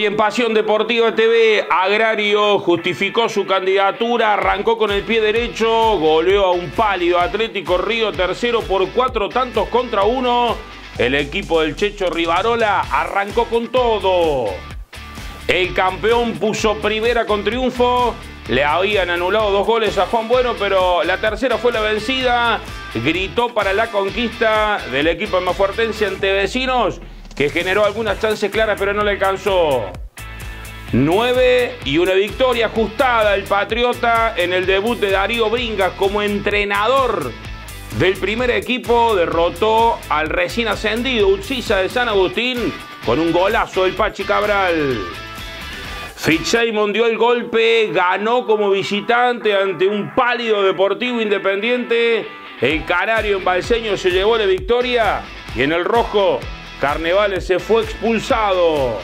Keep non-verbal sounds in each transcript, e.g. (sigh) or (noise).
Hoy en Pasión Deportiva TV, Agrario justificó su candidatura, arrancó con el pie derecho, goleó a un pálido Atlético Río tercero por cuatro tantos contra uno. El equipo del Checho Rivarola arrancó con todo. El campeón puso primera con triunfo. Le habían anulado dos goles a Juan Bueno, pero la tercera fue la vencida. Gritó para la conquista del equipo Mafuertense ante vecinos que generó algunas chances claras pero no le alcanzó. 9 y una victoria ajustada el Patriota en el debut de Darío Bringas como entrenador del primer equipo. Derrotó al recién ascendido Utsisa de San Agustín con un golazo del Pachi Cabral. Fitzsimon dio el golpe, ganó como visitante ante un pálido Deportivo Independiente. El Canario en Balseño se llevó la victoria y en el rojo Carnevales se fue expulsado.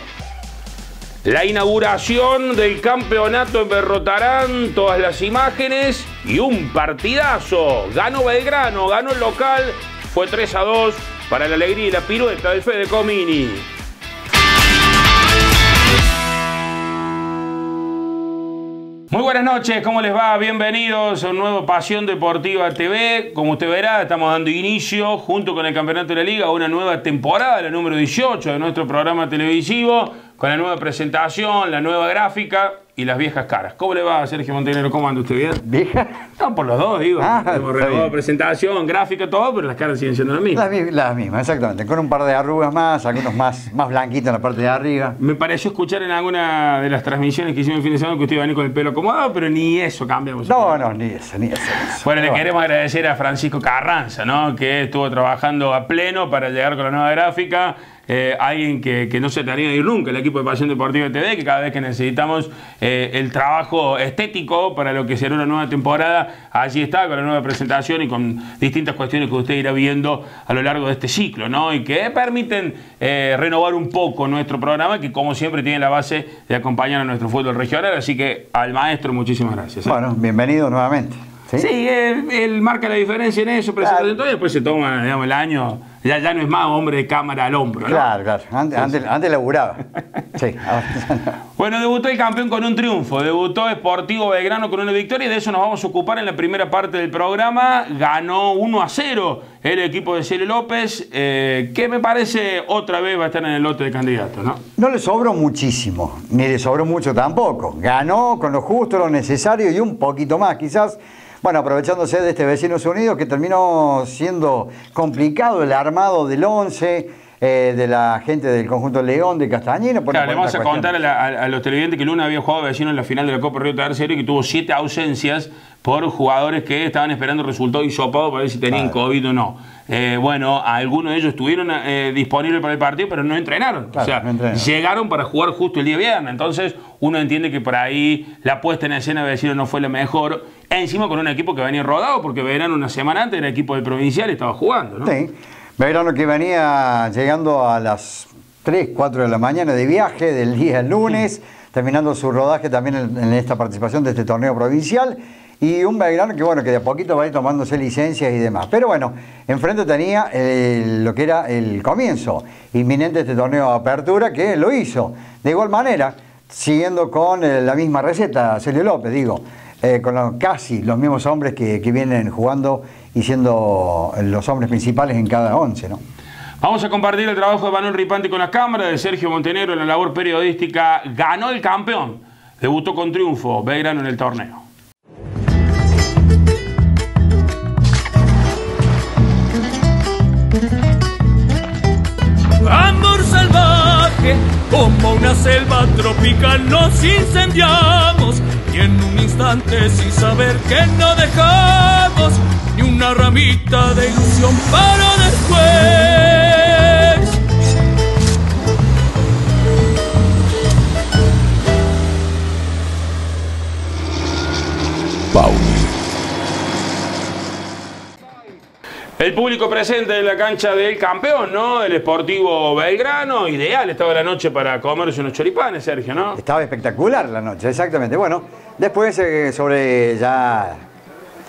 La inauguración del campeonato en Berrotarán, todas las imágenes y un partidazo. Ganó Belgrano, ganó el local, fue 3 a 2 para la alegría y la pirueta del Fede Comini. Muy buenas noches, ¿cómo les va? Bienvenidos a un nuevo Pasión Deportiva TV. Como usted verá, estamos dando inicio, junto con el Campeonato de la Liga, a una nueva temporada, la número 18 de nuestro programa televisivo, con la nueva presentación, la nueva gráfica y las viejas caras. ¿Cómo le va, Sergio Montenegro? ¿Cómo anda usted bien? ¿Vieja? No, por los dos, digo. Ah, Hemos renovado presentación, gráfica, todo, pero las caras siguen siendo las mismas. Las, las mismas, exactamente. Con un par de arrugas más, algunos más, más blanquitos en la parte de arriba. Me pareció escuchar en alguna de las transmisiones que hicimos el fin de semana que usted iba a venir con el pelo acomodado, pero ni eso cambiamos. No, no, ni eso, ni eso. Bueno, le queremos agradecer a Francisco Carranza, ¿no? que estuvo trabajando a pleno para llegar con la nueva gráfica. Eh, alguien que, que no se te anima a ir nunca, el equipo de Pasión Deportiva TV, que cada vez que necesitamos eh, el trabajo estético para lo que será una nueva temporada, allí está con la nueva presentación y con distintas cuestiones que usted irá viendo a lo largo de este ciclo, ¿no? Y que permiten eh, renovar un poco nuestro programa, que como siempre tiene la base de acompañar a nuestro fútbol regional. Así que al maestro, muchísimas gracias. Bueno, bienvenido nuevamente. ¿sí? Sí, él, él marca la diferencia en eso, presenta Claro. todo y después se toma, digamos, el año. Ya, ya no es más hombre de cámara al hombro, ¿no? Claro, claro. Antes, antes, antes laburaba. (laughs) Sí. Bueno, debutó el campeón con un triunfo. Debutó Sportivo Belgrano con una victoria y de eso nos vamos a ocupar en la primera parte del programa. Ganó 1 a 0 el equipo de Celio López, eh, que me parece otra vez va a estar en el lote de candidatos, ¿no? No le sobró muchísimo, ni le sobró mucho tampoco. Ganó con lo justo, lo necesario y un poquito más, quizás. Bueno, aprovechándose de este Vecinos Unidos que terminó siendo complicado el armado del 11, eh, de la gente del conjunto León, de Castañino. por Claro, le vamos a contar a, cuestión. la- a- a los televidentes que Luna había jugado vecino en la final de la Copa Río Tercero y que tuvo siete ausencias por jugadores que estaban esperando resultado hisopado para ver si tenían. COVID o no. Eh, bueno, algunos de ellos estuvieron eh, disponibles para el partido, pero no entrenaron. Claro, o sea, no entrenaron. llegaron para jugar justo el día viernes. Entonces, uno entiende que por ahí la puesta en escena de vecino no fue la mejor. Encima con un equipo que venía rodado, porque Verano una semana antes era equipo del provincial y estaba jugando, ¿no? Sí. Belgrano que venía llegando a las 3, 4 de la mañana de viaje del día lunes, terminando su rodaje también en, en esta participación de este torneo provincial. Y un Belgrano que bueno, que de a poquito va a ir tomándose licencias y demás. Pero bueno, enfrente tenía lo que era el comienzo inminente de este torneo de apertura, que lo hizo. De igual manera, siguiendo con eh, la misma receta, Celio López, digo, eh, con casi los mismos hombres que, vienen jugando y siendo los hombres principales en cada once, ¿no? Vamos a compartir el trabajo de Manuel Ripante con las cámaras, de Sergio Montenegro en la labor periodística. Ganó el campeón. Debutó con triunfo Belgrano en el torneo. Como una selva tropical nos incendiamos y en un instante sin saber que no dejamos ni una ramita de ilusión para después. El público presente en la cancha del campeón, ¿no? Del Sportivo Belgrano. Ideal estaba la noche para comerse unos choripanes, Sergio, ¿no? Estaba espectacular la noche, exactamente. Bueno, después eh, sobre ya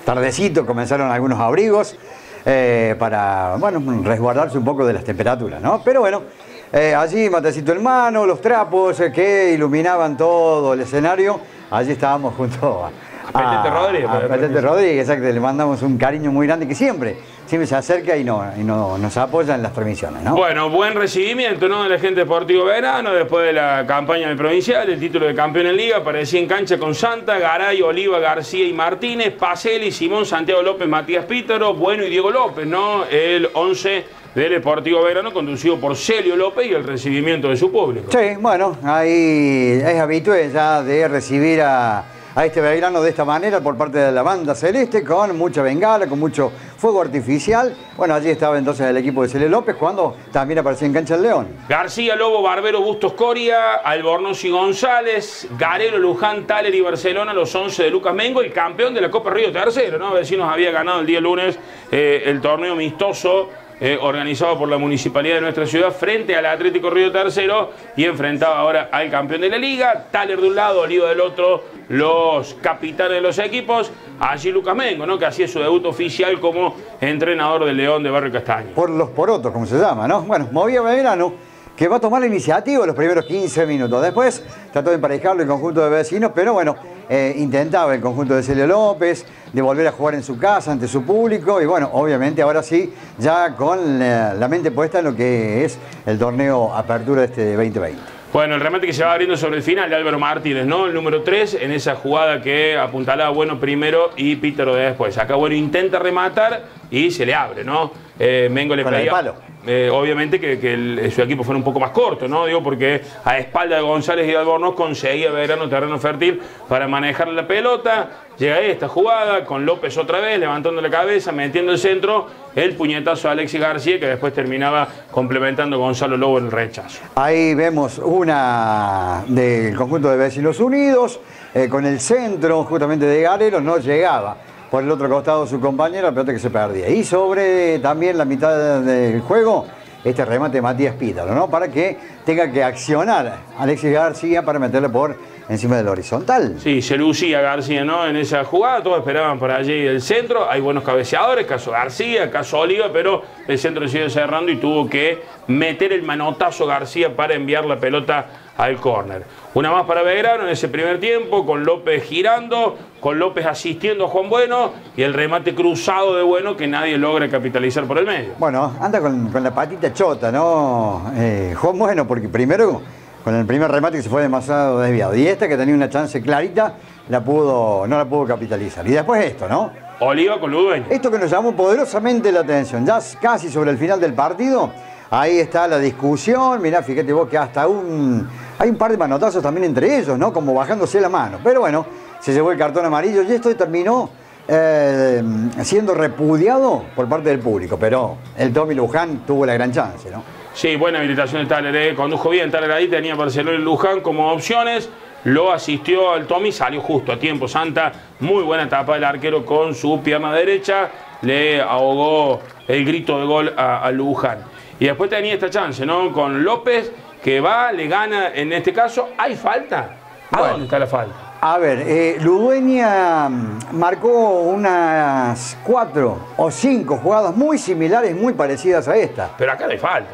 tardecito comenzaron algunos abrigos eh, para, bueno, resguardarse un poco de las temperaturas, ¿no? Pero bueno, Eh, allí, matecito en mano, los trapos que iluminaban todo el escenario. Allí estábamos junto Petete Rodríguez, a Petete Rodríguez, exacto. Le mandamos un cariño muy grande que siempre, siempre se acerca y, no, y no- nos apoya en las transmisiones, ¿no? Bueno, buen recibimiento ¿no? de la gente Deportivo Verano después de la campaña del provincial, el título de campeón en liga, aparecía en cancha con Santa, Garay, Oliva, García y Martínez, Paceli, Simón, Santiago López, Matías Pítaro, Bueno y Diego López, ¿no? El 11 del Deportivo Verano conducido por Celio López y el recibimiento de su público. Sí, bueno, ahí es habitual ya de recibir a, a este Belgrano de esta manera por parte de la banda celeste, con mucha bengala, con mucho fuego artificial. Bueno, allí estaba entonces el equipo de Celio López cuando también apareció en cancha el León. García, Lobo, Barbero, Bustos, Coria, Albornoz y González, Garelo, Luján, Taler y Barcelona, los 11 de Lucas Mengo, el campeón de la Copa Río Tercero, ¿no? Vecinos había ganado el día lunes eh, el torneo amistoso eh, organizado por la municipalidad de nuestra ciudad frente al Atlético Río Tercero y enfrentaba ahora al campeón de la liga, Taler de un lado, Oliva del otro, los capitanes de los equipos, allí Lucas Mengo, ¿no? Que hacía su debut oficial como entrenador del León de Barrio Castaño. Por los porotos, como se llama, ¿no? Bueno, movía Belgrano, que va a tomar la iniciativa los primeros 15 minutos. Después trató de emparejarlo el conjunto de vecinos, pero bueno, eh, intentaba el conjunto de Celio López de volver a jugar en su casa ante su público y bueno, obviamente ahora sí, ya con la, la mente puesta en lo que es el torneo Apertura de este 2020. Bueno, el remate que se va abriendo sobre el final de Álvaro Martínez, ¿no? El número 3 en esa jugada que apuntalaba Bueno primero y Pítero después. Acá Bueno intenta rematar y se le abre, ¿no? Eh, Mengo le Con el pedía. palo. Eh, obviamente que, el- su equipo fuera un poco más corto, ¿no? Digo, porque a espalda de González y Albornoz conseguía Verano terreno fértil para manejar la pelota. Llega esta jugada con López otra vez, levantando la cabeza, metiendo el centro, el puñetazo a Alexis García, que después terminaba complementando Gonzalo Lobo en el rechazo. Ahí vemos una del conjunto de vecinos unidos, eh, con el centro justamente de Garero, no llegaba. Por el otro costado su compañero, la pelota que se perdía. Y sobre también la mitad del juego, este remate de Matías Pítalo, ¿no? Para que tenga que accionar Alexis García para meterle por encima del horizontal. Sí, se lucía García, ¿no? En esa jugada, todos esperaban para allí el centro. Hay buenos cabeceadores, caso García, caso Oliva, pero el centro sigue cerrando y tuvo que meter el manotazo García para enviar la pelota al córner. Una más para Belgrano en ese primer tiempo, con López girando, con López asistiendo a Juan Bueno y el remate cruzado de Bueno que nadie logra capitalizar por el medio. Bueno, anda con, con la patita chota, ¿no? Eh, Juan Bueno, porque primero con el primer remate que se fue demasiado desviado. Y esta que tenía una chance clarita, la pudo, no la pudo capitalizar. Y después esto, ¿no? Oliva con Ludueño. Esto que nos llamó poderosamente la atención, ya casi sobre el final del partido, ahí está la discusión, mirá, fíjate vos que hasta un... Hay un par de manotazos también entre ellos, ¿no? Como bajándose la mano. Pero bueno, se llevó el cartón amarillo y esto terminó eh, siendo repudiado por parte del público. Pero el Tommy Luján tuvo la gran chance, ¿no? Sí, buena habilitación de Taler, eh. condujo bien Taler ahí, tenía Barcelona y Luján como opciones, lo asistió al Tommy, salió justo a tiempo Santa, muy buena etapa del arquero con su pierna derecha, le ahogó el grito de gol a, a Luján. Y después tenía esta chance, ¿no? Con López, que va, le gana en este caso, ¿hay falta? ¿A Bueno. dónde está la falta? A ver, eh, Ludueña mm, marcó unas cuatro o cinco jugadas muy similares, muy parecidas a esta. Pero acá no hay falta.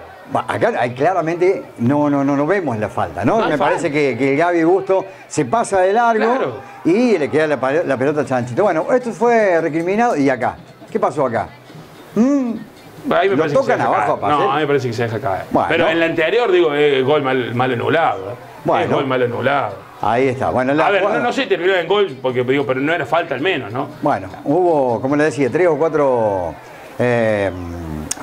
Acá hay- claramente no, no, no, no vemos la falta, ¿no? Me parece que, que el Gaby Busto se pasa de largo Claro. y le queda la pelota a Chanchito. Bueno, esto fue recriminado y acá. ¿Qué pasó acá? Mm, Ahí me ¿Lo tocan abajo. No, a mí me parece que se deja caer. Bueno. Pero en la anterior, digo, es gol mal, mal anulado. ¿eh? Es Bueno. gol mal anulado. ahí está. Bueno, la A ver, no, jugada- no sé terminó en gol, porque digo, pero no era falta al menos, ¿no? Bueno, hubo, como le decía, tres o cuatro eh,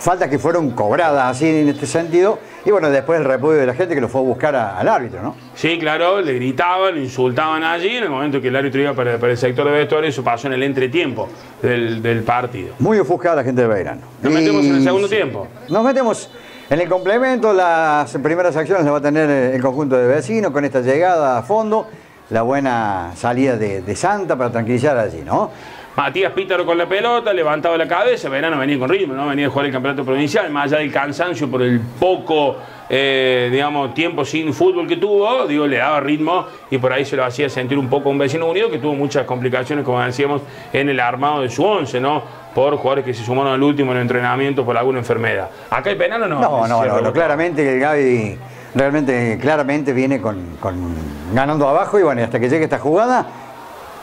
faltas que fueron cobradas así en este sentido. Y bueno, después el repudio de la gente que lo fue a buscar a- al árbitro, ¿no? Sí, claro, le gritaban, le insultaban allí, en el momento que el árbitro iba para, para el sector de vestuario, eso pasó en el entretiempo del, del partido. Muy ofuscada la gente de Belgrano. Nos Y- metemos en el segundo tiempo. Nos metemos en el complemento, las primeras acciones las va a tener el conjunto de vecinos con esta llegada a fondo, la buena salida de, de Santa para tranquilizar allí, ¿no? Matías Pítaro con la pelota, levantaba la cabeza, Verano venía con ritmo, ¿no? venía a jugar el campeonato provincial, más allá del cansancio por el poco, eh, digamos, tiempo sin fútbol que tuvo, digo, le daba ritmo y por ahí se lo hacía sentir un poco un vecino unido que tuvo muchas complicaciones, como decíamos, en el armado de su once, ¿no? Por jugadores que se sumaron al último en el entrenamiento por alguna enfermedad. Acá el penal no. No, no, no, no, claramente que el Gaby realmente claramente viene con, con ganando abajo y bueno, hasta que llegue esta jugada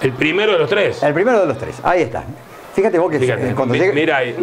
el primero de los tres. El primero de los tres, ahí está. Fíjate vos que Fíjate, cuando Mira ahí.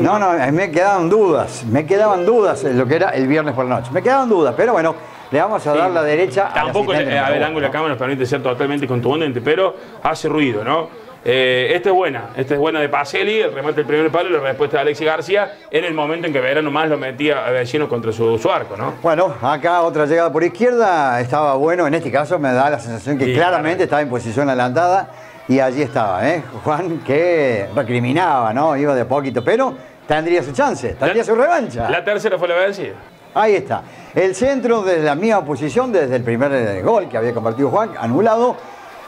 No, no, me quedaban dudas, me quedaban dudas en lo que era el viernes por la noche. Me quedaban dudas, pero bueno, le vamos a dar la derecha. Tampoco, a, a ver, ángulo de la cámara nos permite ser totalmente contundente, pero hace ruido, ¿no? Eh, esta es buena, esta es buena de Pacelli, el remate del primer palo y la respuesta de Alexis García en el momento en que Verano más lo metía a vecino contra su, arco, ¿no? Bueno, acá otra llegada por izquierda, estaba bueno, en este caso me da la sensación que claramente estaba en posición adelantada y allí estaba, ¿eh? Juan que recriminaba, ¿no? Iba de poquito, pero tendría su chance, tendría su revancha. La tercera fue la vencida. Ahí está. El centro desde la misma posición, desde el primer gol que había compartido Juan, anulado,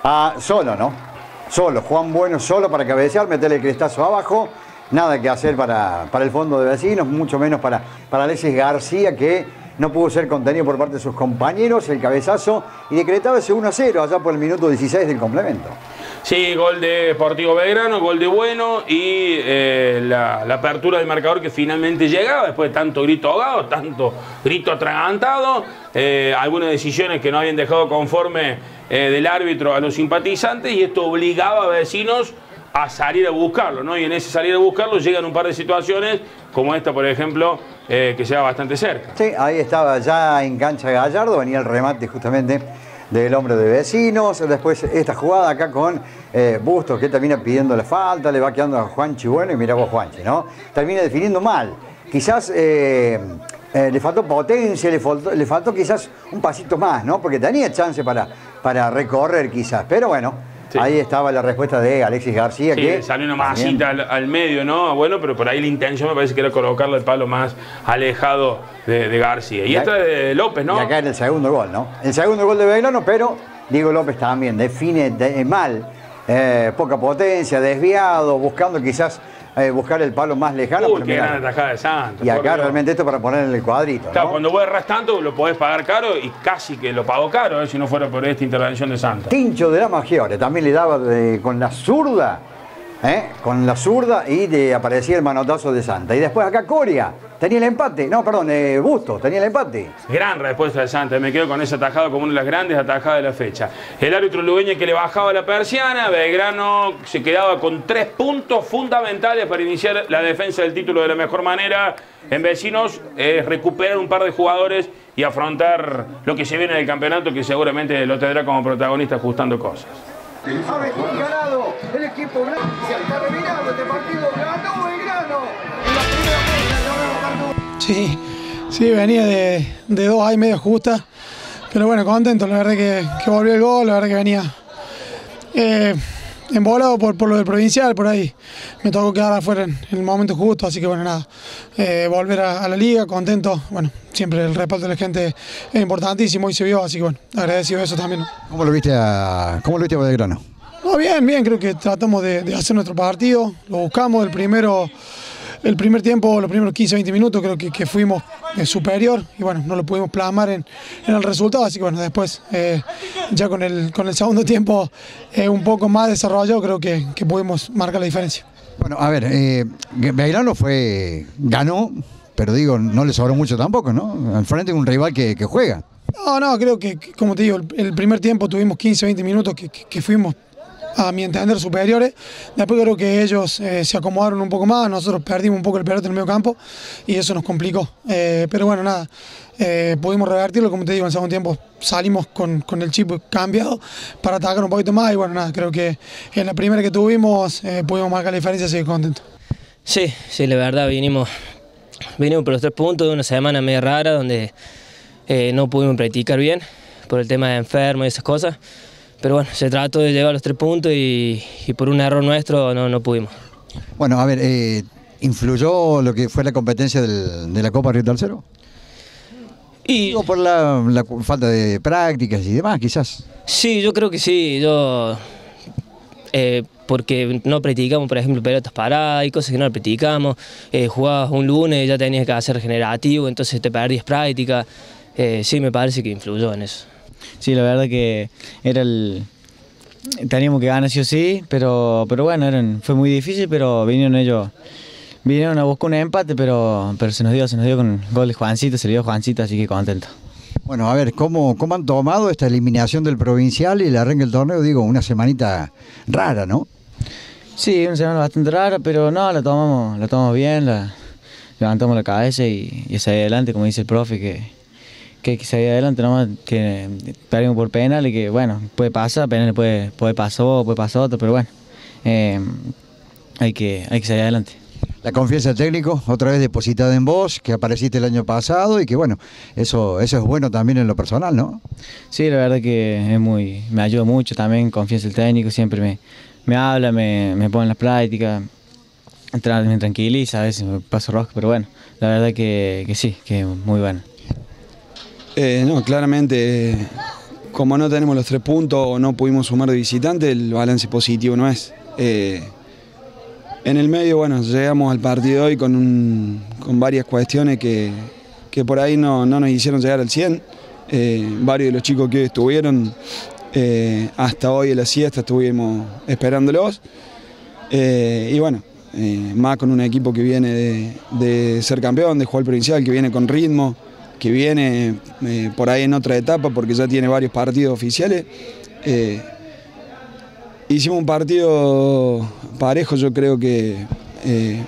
a solo, ¿no? Solo, Juan Bueno solo para cabecear, meterle el crestazo abajo, nada que hacer para, para el fondo de vecinos, mucho menos para, para Alexis García, que no pudo ser contenido por parte de sus compañeros, el cabezazo, y decretaba ese 1 a 0 allá por el minuto 16 del complemento. Sí, gol de Deportivo Belgrano, gol de Bueno y eh, la, apertura del marcador que finalmente llegaba después de tanto grito ahogado, tanto grito atragantado, eh, algunas decisiones que no habían dejado conforme eh, del árbitro a los simpatizantes y esto obligaba a vecinos a salir a buscarlo, ¿no? Y en ese salir a buscarlo llegan un par de situaciones, como esta, por ejemplo, que se va bastante cerca. Sí, ahí estaba ya en cancha Gallardo, venía el remate justamente del hombre de vecinos. Después esta jugada acá con eh, Bustos que termina pidiendo la falta, le va quedando a Juanchi bueno y mira vos Juanchi, ¿no? Termina definiendo mal. Quizás eh, eh, le faltó potencia, le faltó, le faltó quizás un pasito más, ¿no? Porque tenía chance para, para recorrer quizás, pero bueno. Ahí estaba la respuesta de Alexis García. Sí, que salió una masita al, medio, ¿no? Bueno, pero por ahí la intención me parece que era colocarle el palo más alejado de, García. Y, esta es de López, ¿no? Y acá en el segundo gol, ¿no? El segundo gol de Belgrano, pero Diego López también define mal, eh, poca potencia, desviado, buscando quizás eh, buscar el palo más lejano. Uy, qué gran atajada de Santos. Y acá realmente esto para poner en el cuadrito. Claro, cuando vos erras tanto lo podés pagar caro y casi que lo pagó caro, eh, si no fuera por esta intervención de Santos. Tincho de la Maggiore también le daba con la zurda ¿eh? con la zurda y de, aparecía el manotazo de Santa. Y después acá Coria, tenía el empate, no, perdón, eh, Busto, tenía el empate. Gran respuesta de Santa, me quedo con ese atajado como una de las grandes atajadas de la fecha. El árbitro lugueño que le bajaba la persiana, Belgrano se quedaba con tres puntos fundamentales para iniciar la defensa del título de la mejor manera. En vecinos, es recuperar un par de jugadores y afrontar lo que se viene del campeonato, que seguramente lo tendrá como protagonista ajustando cosas. Ha ganado el equipo Se ha terminado este partido, ganó el grano. En la primera Sí, sí, venía de, de dos hay medio justas. Pero bueno, contento, la verdad que, que volvió el gol, la verdad que venía. Eh, embolado por, por lo del provincial, por ahí. Me tocó quedar afuera en, el momento justo, así que bueno, nada. Eh, volver a, la liga, contento. Bueno, siempre el respaldo de la gente es importantísimo y se vio, así que bueno, agradecido eso también. ¿Cómo lo viste a, cómo lo viste a Belgrano? No, bien, bien, creo que tratamos de, de hacer nuestro partido, lo buscamos, el primero el primer tiempo, los primeros 15, 20 minutos, creo que, fuimos eh, superior y bueno, no lo pudimos plasmar en, el resultado, así que bueno, después eh, ya con el, con el segundo tiempo eh, un poco más desarrollado, creo que, pudimos marcar la diferencia. Bueno, a ver, eh, fue, ganó, pero digo, no le sobró mucho tampoco, ¿no? Al frente de un rival que, juega. No, no, creo que, como te digo, el, primer tiempo tuvimos 15, 20 minutos que fuimos a mi entender, superiores. Después creo que ellos eh, se acomodaron un poco más, nosotros perdimos un poco el pelota en el medio campo y eso nos complicó. Eh, pero bueno, nada, eh, pudimos revertirlo, como te digo, en segundo tiempo salimos con, con, el chip cambiado para atacar un poquito más y bueno, nada, creo que en la primera que tuvimos pudimos marcar la diferencia, así que contento. Sí, sí, la verdad, vinimos, vinimos por los tres puntos de una semana media rara donde no pudimos practicar bien por el tema de enfermo y esas cosas. Pero bueno, se trató de llevar los tres puntos y, por un error nuestro no, no pudimos. Bueno, a ver, eh, ¿influyó lo que fue la competencia de la Copa Río Tercero? Y... por la, falta de prácticas y demás, quizás. Sí, yo creo que sí. Yo eh, porque no practicamos, por ejemplo, pelotas paradas y cosas que no practicamos. Eh, jugabas un lunes y ya tenías que hacer generativo, entonces te perdías práctica. Sí, me parece que influyó en eso. Sí, la verdad que era el... Teníamos que ganar sí o sí, pero, pero bueno, fue muy difícil, pero vinieron ellos, vinieron a buscar un empate, pero, pero se nos dio, se nos dio con gol de Juancito, se le dio Juancito, así que contento. Bueno, a ver, ¿cómo, ¿cómo han tomado esta eliminación del provincial y el arranque del torneo? Digo, una semanita rara, ¿no? Sí, una semana bastante rara, pero no, la tomamos, la tomamos bien, la, levantamos la cabeza y, y seguir adelante, como dice el profe, que, que hay que seguir adelante, nomás que perdimos por penal y que, bueno, puede pasar, penal puede, puede pasar puede pasar otro, pero bueno, eh, hay, que, hay que seguir adelante. La confianza técnico, otra vez depositada en vos, que apareciste el año pasado y que bueno, eso, eso es bueno también en lo personal, ¿no? Sí, la verdad que es muy, me ayuda mucho también, confianza el técnico, siempre me, me habla, me, me pone en las prácticas, me tranquiliza, a veces me paso rojo, pero bueno, la verdad que, que sí, que es muy bueno. Eh, no, claramente, como no tenemos los tres puntos o no pudimos sumar de visitante, el balance positivo no es. Eh, en el medio, bueno, llegamos al partido hoy con, con varias cuestiones que, por ahí no, nos hicieron llegar al 100. Eh, varios de los chicos que estuvieron eh, hasta hoy en la siesta estuvimos esperándolos. Y bueno, más con un equipo que viene de, ser campeón, de jugar provincial, que viene con ritmo, que viene por ahí en otra etapa porque ya tiene varios partidos oficiales. Hicimos un partido parejo, yo creo que eh,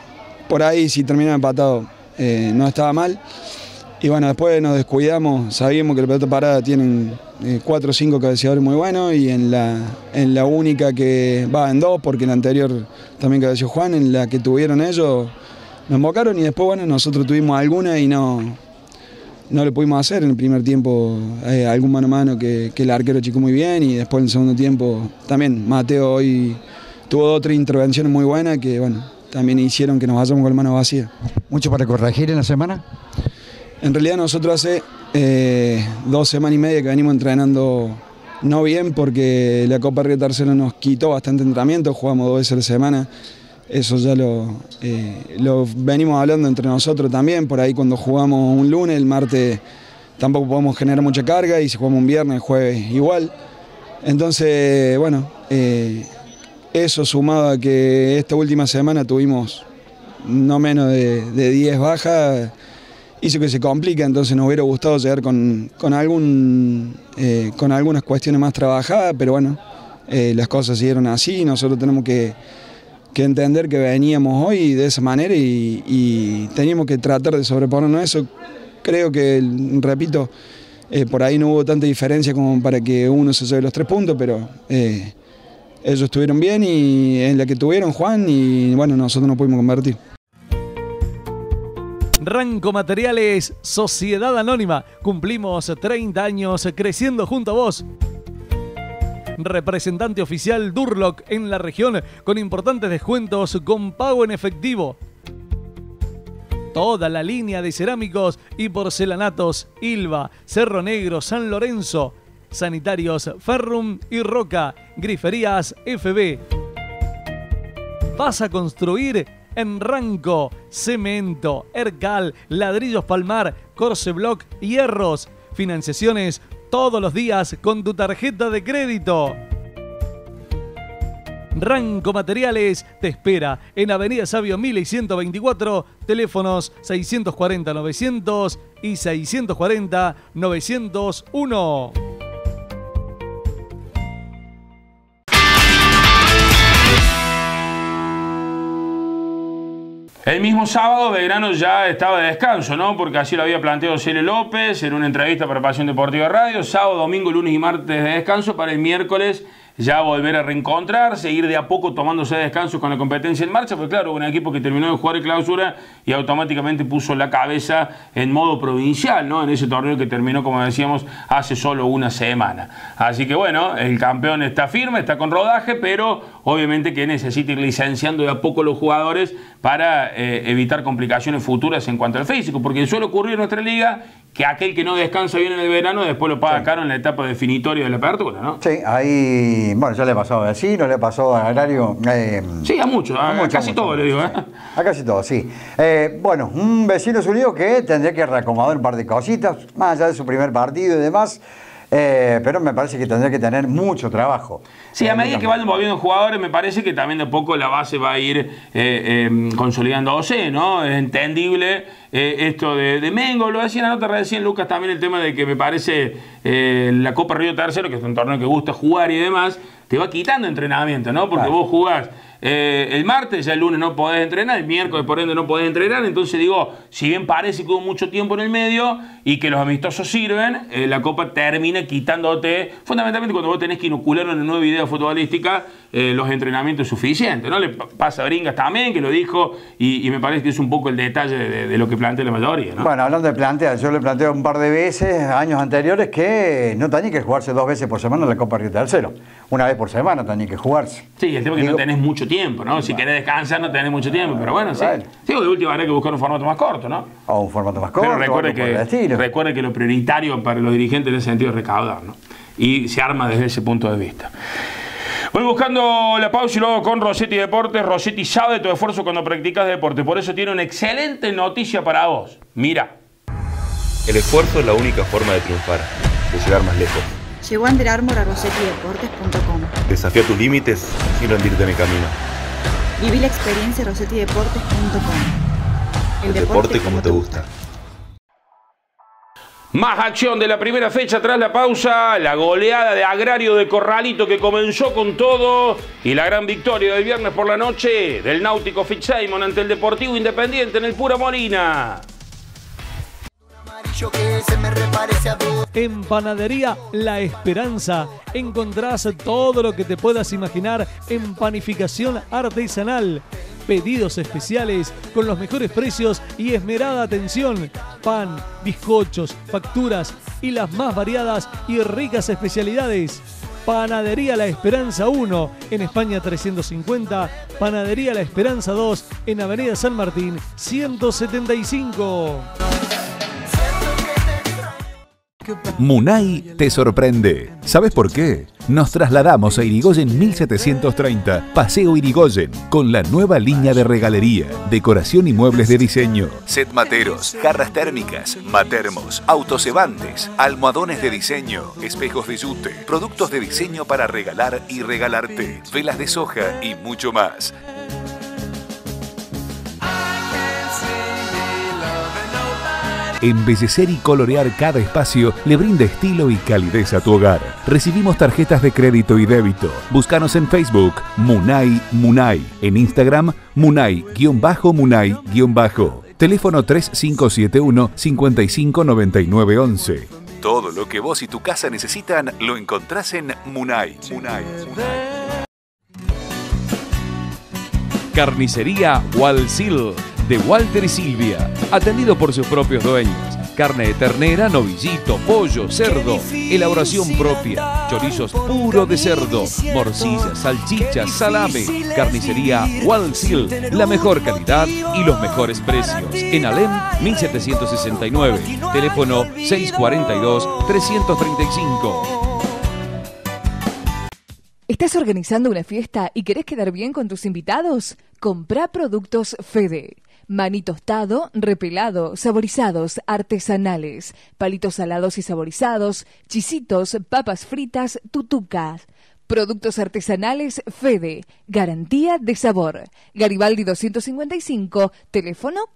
por ahí si terminaba empatado eh, no estaba mal. Y bueno, después nos descuidamos, sabíamos que el pelota parada tienen eh, cuatro o cinco cabeceadores muy buenos y en la, en la única que va en dos, porque en la anterior también cabeceó Juan, en la que tuvieron ellos nos invocaron y después bueno, nosotros tuvimos alguna y no, no lo pudimos hacer en el primer tiempo, eh, algún mano a mano que, el arquero chicó muy bien y después en el segundo tiempo también Mateo hoy tuvo otra intervención muy buena que bueno, también hicieron que nos vayamos con la mano vacía. ¿Mucho para corregir en la semana? En realidad nosotros hace eh, dos semanas y media que venimos entrenando no bien porque la Copa Río Tercero nos quitó bastante entrenamiento, jugamos dos veces a la semana eso ya eh, lo, venimos hablando entre nosotros también, por ahí cuando jugamos un lunes, el martes tampoco podemos generar mucha carga y si jugamos un viernes, jueves igual. Entonces, bueno, eh, eso sumado a que esta última semana tuvimos no menos de, 10 bajas, hizo que se complique, entonces nos hubiera gustado llegar con, algún, eh, con algunas cuestiones más trabajadas, pero bueno, las cosas siguieron así, nosotros tenemos que que entender que veníamos hoy de esa manera y, teníamos que tratar de sobreponernos a eso. Creo que, repito, eh, por ahí no hubo tanta diferencia como para que uno se lleve los tres puntos, pero eh, ellos estuvieron bien y en la que tuvieron Juan y bueno, nosotros no pudimos convertir. Ranco Materiales, Sociedad Anónima. Cumplimos 30 años creciendo junto a vos representante oficial Durlock en la región con importantes descuentos con pago en efectivo. Toda la línea de cerámicos y porcelanatos Ilva, Cerro Negro, San Lorenzo, sanitarios Ferrum y Roca, griferías FB. Vas a construir en Ranco, cemento, Ercal, ladrillos Palmar, Corse Block, hierros, financiaciones todos los días con tu tarjeta de crédito. Ranco Materiales te espera en Avenida Sabio 1124, teléfonos 640-900 y 640-901. El mismo sábado Belgrano ya estaba de descanso, ¿no? Porque así lo había planteado Cele López en una entrevista para Pasión Deportiva Radio. Sábado, domingo, lunes y martes de descanso para el miércoles ya volver a reencontrarse, ir de a poco tomándose descanso con la competencia en marcha, porque claro, un equipo que terminó de jugar en clausura y automáticamente puso la cabeza en modo provincial, ¿no? En ese torneo que terminó, como decíamos, hace solo una semana. Así que bueno, el campeón está firme, está con rodaje, pero obviamente que necesita ir licenciando de a poco los jugadores para eh, evitar complicaciones futuras en cuanto al físico, porque suele ocurrir en nuestra liga que aquel que no descansa bien en el verano después lo paga caro en la etapa definitoria de la apertura, ¿no? Sí, ahí, bueno, ya le pasó a vecino, le pasó a agrario. eh, Sí, a muchos, a, mucho, casi mucho, todo le digo, ¿eh? A casi todo, sí. Eh, bueno, un vecino suyo que tendría que reacomodar un par de cositas, más allá de su primer partido y demás, eh, pero me parece que tendría que tener mucho trabajo. Sí, a medida que vayan volviendo jugadores, me parece que también de poco la base va a ir eh, eh, consolidándose, ¿no? Es entendible eh, esto de, de Mengo, lo decía en la nota recién Lucas también el tema de que me parece eh, la Copa Río Tercero, que es un torneo que gusta jugar y demás, te va quitando entrenamiento, ¿no? Porque vos jugás eh, el martes, ya el lunes no podés entrenar, el miércoles por ende no podés entrenar, entonces digo, si bien parece que hubo mucho tiempo en el medio y que los amistosos sirven, eh, la Copa termina quitándote, fundamentalmente cuando vos tenés que inocular una nueva idea futbolística, eh, los entrenamientos suficientes, ¿no? Le pa- pasa a Bringas también, que lo dijo, y, y me parece que es un poco el detalle de, de lo que plantea la mayoría, ¿no? Bueno, hablando de plantear, yo le planteo un par de veces, años anteriores, que no tenía que jugarse dos veces por semana la Copa Río Tercero. Una vez por semana tenía que jugarse. Sí, el tema es que Digo- no tenés mucho tiempo, ¿no? Si querés descansar no tenés mucho tiempo, pero bueno, sí. Sí, de última habría que buscar un formato más corto, ¿no? O un formato más corto, Pero recuerde que, recuerde que lo prioritario para los dirigentes en ese sentido es recaudar, ¿no? Y se arma desde ese punto de vista. Voy buscando la pausa y luego con Rossetti Deportes. Rossetti sabe de tu esfuerzo cuando practicas deporte, por eso tiene una excelente noticia para vos. Mira. El esfuerzo es la única forma de triunfar, de llegar más lejos. Llegó Under Armour a rossettideportes.com. Desafía tus límites sin rendirte en el camino. Viví la experiencia rossettideportes.com. El deporte como te gusta. Más acción de la primera fecha tras la pausa, la goleada de Agrario de Corralito que comenzó con todo y la gran victoria del viernes por la noche del Náutico Fitzsimon ante el Deportivo Independiente en el Pura Molina. En Panadería La Esperanza encontrás todo lo que te puedas imaginar en panificación artesanal. Pedidos especiales con los mejores precios y esmerada atención. Pan, bizcochos, facturas y las más variadas y ricas especialidades. Panadería La Esperanza 1 en España 350. Panadería La Esperanza 2 en Avenida San Martín 175. Munay te sorprende. ¿Sabes por qué? Nos trasladamos a Irigoyen 1730, Paseo Irigoyen, con la nueva línea de regalería, decoración y muebles de diseño. Set materos, jarras térmicas, matermos, autocebantes, almohadones de diseño, espejos de yute, productos de diseño para regalar y regalarte, velas de soja y mucho más. Embellecer y colorear cada espacio le brinda estilo y calidez a tu hogar. Recibimos tarjetas de crédito y débito. Búscanos en Facebook, Munay Munay. En Instagram, Munay-Munay- Teléfono 3571 559911. Todo lo que vos y tu casa necesitan lo encontrás en Munay. Munay. Carnicería Walsil de Walter y Silvia, atendido por sus propios dueños. Carne de ternera, novillito, pollo, cerdo, elaboración propia, chorizos puro de cerdo, morcillas, salchichas, salame. Carnicería Walsil, la mejor calidad y los mejores precios. En Alem 1769, teléfono 642 335. ¿Estás organizando una fiesta y querés quedar bien con tus invitados? Comprá productos Fede. Maní tostado, repelado, saborizados, artesanales, palitos salados y saborizados, chisitos, papas fritas, tutucas. Productos artesanales Fede, garantía de sabor. Garibaldi 255, teléfono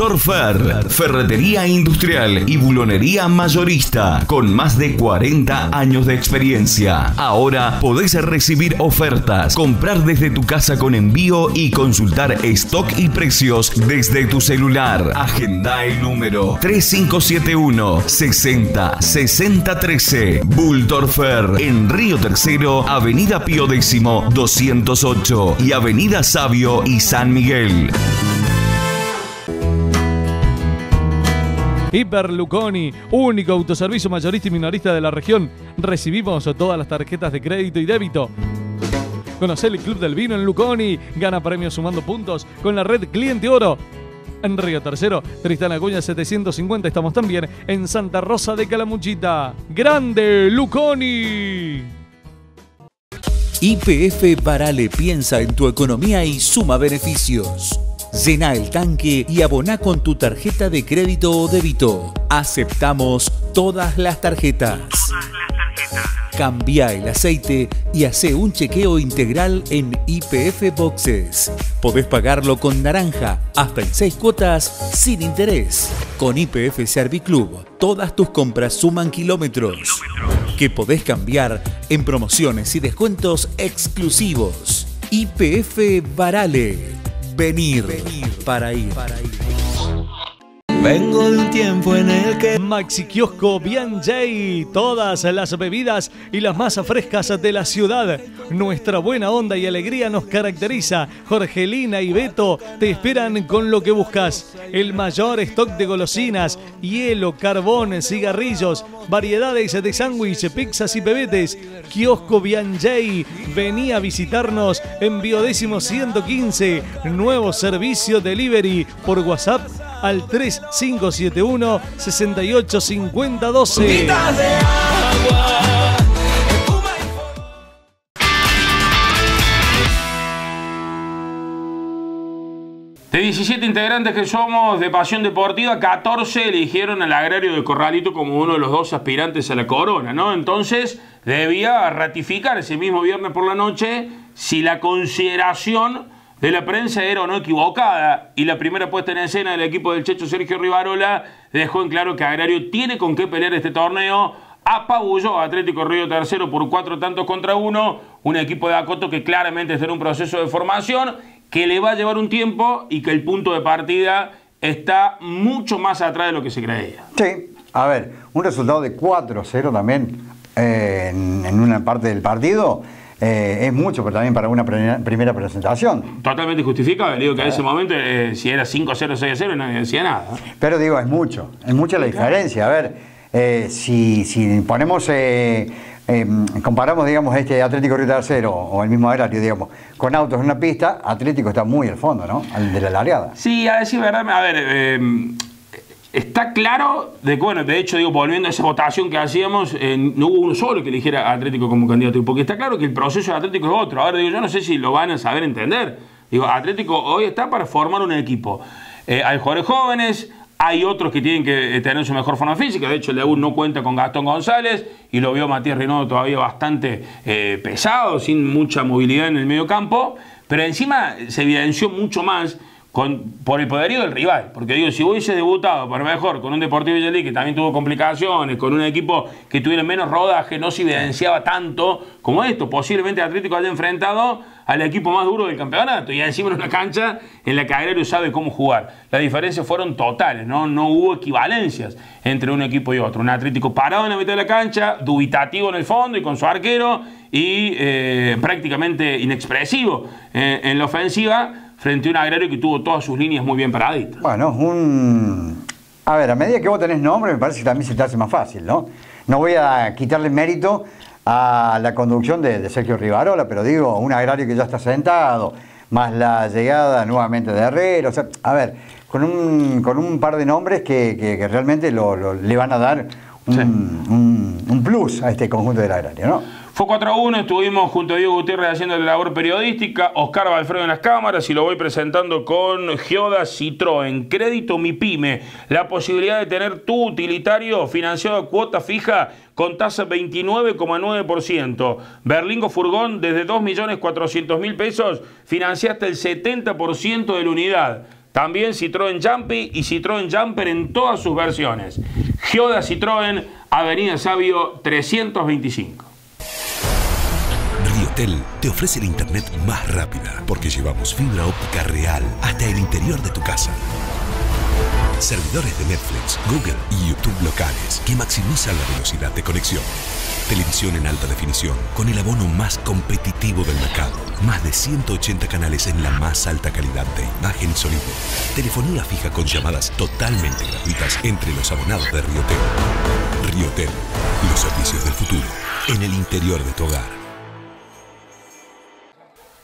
427-331. Bultorfer, ferretería industrial y bulonería mayorista, con más de 40 años de experiencia. Ahora podés recibir ofertas, comprar desde tu casa con envío y consultar stock y precios desde tu celular. Agenda el número 3571 60 60 13. Bultorfer, en Río Tercero, Avenida Pío X 208 y Avenida Sabio y San Miguel. Hiper Luconi, único autoservicio mayorista y minorista de la región. Recibimos todas las tarjetas de crédito y débito. Conoce el Club del Vino en Luconi. Gana premios sumando puntos con la red Cliente Oro. En Río Tercero, Tristán Acuña 750. Estamos también en Santa Rosa de Calamuchita. ¡Grande Luconi! IPF Barale piensa en tu economía y suma beneficios. Llena el tanque y abona con tu tarjeta de crédito o débito. Aceptamos todas las tarjetas. Cambia el aceite y hace un chequeo integral en IPF Boxes. Podés pagarlo con naranja hasta en 6 cuotas sin interés. Con IPF Serviclub, todas tus compras suman kilómetros que podés cambiar en promociones y descuentos exclusivos. IPF Barale. Venir, para ir. Vengo de un tiempo en el que Maxi Kiosco Bianjay, todas las bebidas y las más frescas de la ciudad. Nuestra buena onda y alegría nos caracteriza. Jorgelina y Beto te esperan con lo que buscas. El mayor stock de golosinas, hielo, carbón, cigarrillos, variedades de sándwich, pizzas y bebetes. Kiosco Bianjay, vení a visitarnos en Biodécimo 115. Nuevo servicio delivery por WhatsApp al 3571 685012. De 17 integrantes que somos de Pasión Deportiva, 14 eligieron al agrario de Corralito como uno de los dos aspirantes a la corona, ¿no? Entonces debía ratificar ese mismo viernes por la noche si la consideración de la prensa era o no equivocada y la primera puesta en escena del equipo del Checho Sergio Rivarola dejó en claro que Agrario tiene con qué pelear este torneo. Apabulló a Atlético Río Tercero por cuatro tantos contra uno, un equipo de Acoto que claramente está en un proceso de formación que le va a llevar un tiempo y que el punto de partida está mucho más atrás de lo que se creía. Sí, a ver, un resultado de 4-0 también eh, en, en una parte del partido eh, es mucho, pero también para una primera, presentación. Totalmente justificable. Digo que en ese momento, eh, si era 5-0, 6-0, nadie decía nada. Pero digo, es mucho, es mucha la diferencia. A ver, eh, si, si ponemos, eh, comparamos, digamos, este Atlético Río Tercero o el mismo Agrario, digamos, con autos en una pista, Atlético está muy al fondo, ¿no? Al de la largada. Sí, a decir verdad, a ver, eh, está claro de que, bueno, de hecho, digo, volviendo a esa votación que hacíamos, eh, no hubo uno solo que eligiera Atlético como candidato, porque está claro que el proceso de Atlético es otro. Ahora digo, yo no sé si lo van a saber entender. Digo, Atlético hoy está para formar un equipo. Eh, hay jugadores jóvenes, hay otros que tienen que eh, tener su mejor forma física. De hecho, el debut no cuenta con Gastón González y lo vio Matías Reynoso todavía bastante pesado, sin mucha movilidad en el medio campo. Pero encima se evidenció mucho más por el poderío del rival. Porque digo, si hubiese debutado, por mejor, con un Deportivo Villalí que también tuvo complicaciones, con un equipo que tuviera menos rodaje, no se evidenciaba tanto como esto. Posiblemente Atlético haya enfrentado al equipo más duro del campeonato y encima en una cancha en la que Agrario sabe cómo jugar. Las diferencias fueron totales, ¿no? no hubo equivalencias entre un equipo y otro. Un Atlético parado en la mitad de la cancha, dubitativo en el fondo y con su arquero y eh, prácticamente inexpresivo eh, en la ofensiva frente a un Agrario que tuvo todas sus líneas muy bien paraditas. Bueno, un... A ver, a medida que vos tenés nombre, me parece que también se te hace más fácil, ¿no? No voy a quitarle mérito a la conducción de, de Sergio Rivarola, pero digo, un agrario que ya está sentado, más la llegada nuevamente de Herrera, o sea, a ver, con un, con un par de nombres que, que- que realmente lo- lo- le van a dar un, un- un plus a este conjunto del agrario, ¿no? Fue 4 a 1, estuvimos junto a Diego Gutiérrez haciendo la labor periodística, Oscar Valfredo en las cámaras y lo voy presentando con Gioda Citroën, Crédito Mi Pyme, la posibilidad de tener tu utilitario financiado a cuota fija con tasa 29,9%. Berlingo Furgón desde 2.400.000 pesos financiaste el 70% de la unidad. También Citroën Jumpy y Citroën Jumper en todas sus versiones. Gioda Citroën, Avenida Sabio 325. Riotel te ofrece la internet más rápida porque llevamos fibra óptica real hasta el interior de tu casa. Servidores de Netflix, Google y YouTube locales que maximizan la velocidad de conexión. Televisión en alta definición con el abono más competitivo del mercado. Más de 180 canales en la más alta calidad de imagen y sonido. Telefonía fija con llamadas totalmente gratuitas entre los abonados de Riotel. Riotel, los servicios del futuro en el interior de tu hogar.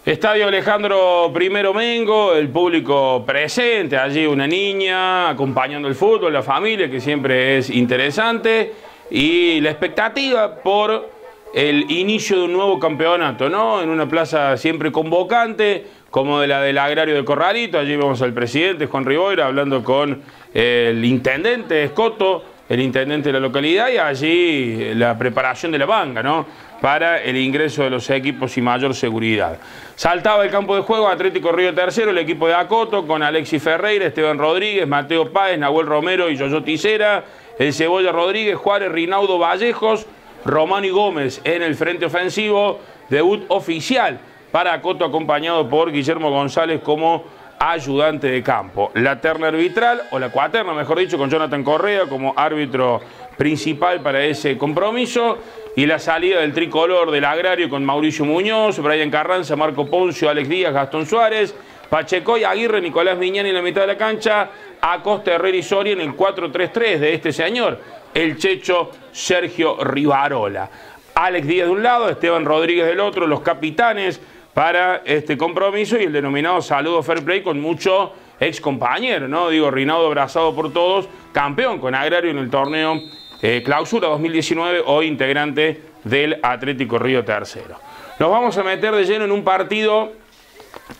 Estadio Alejandro I Mengo, el público presente, allí una niña acompañando el fútbol, la familia, que siempre es interesante, y la expectativa por el inicio de un nuevo campeonato, ¿no? En una plaza siempre convocante, como de la del Agrario de Corralito, allí vemos al presidente Juan Riboira hablando con el intendente Escoto, el intendente de la localidad, y allí la preparación de la banca, ¿no? Para el ingreso de los equipos y mayor seguridad. Saltaba el campo de juego Atlético Río Tercero, el equipo de Acoto, con Alexis Ferreira, Esteban Rodríguez, Mateo Páez, Nahuel Romero y Yoyo Ticera, el Cebolla Rodríguez, Juárez, Rinaudo Vallejos, Román y Gómez en el frente ofensivo, debut oficial para Acoto acompañado por Guillermo González como ayudante de campo. La terna arbitral, o la cuaterna mejor dicho, con Jonathan Correa como árbitro principal para ese compromiso y la salida del tricolor del agrario con Mauricio Muñoz, Brian Carranza, Marco Poncio, Alex Díaz, Gastón Suárez, Pacheco y Aguirre, Nicolás Miñani en la mitad de la cancha, Acosta Herrera y Soria en el 4-3-3 de este señor, el checho Sergio Rivarola. Alex Díaz de un lado, Esteban Rodríguez del otro, los capitanes para este compromiso y el denominado saludo fair play con mucho ex compañero, ¿no? Digo, Rinaldo abrazado por todos, campeón con Agrario en el torneo eh, clausura 2019, hoy integrante del Atlético Río Tercero. Nos vamos a meter de lleno en un partido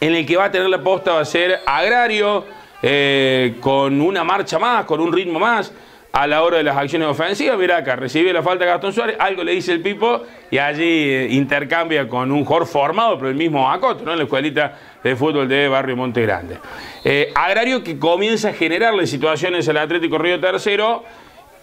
en el que va a tener la posta, va a ser agrario, eh, con una marcha más, con un ritmo más a la hora de las acciones ofensivas. Mira acá, recibe la falta de Gastón Suárez, algo le dice el Pipo y allí eh, intercambia con un jugador formado por el mismo Acoto, ¿no? en la escuelita de fútbol de Barrio Monte Grande. agrario que comienza a generarle situaciones al Atlético Río Tercero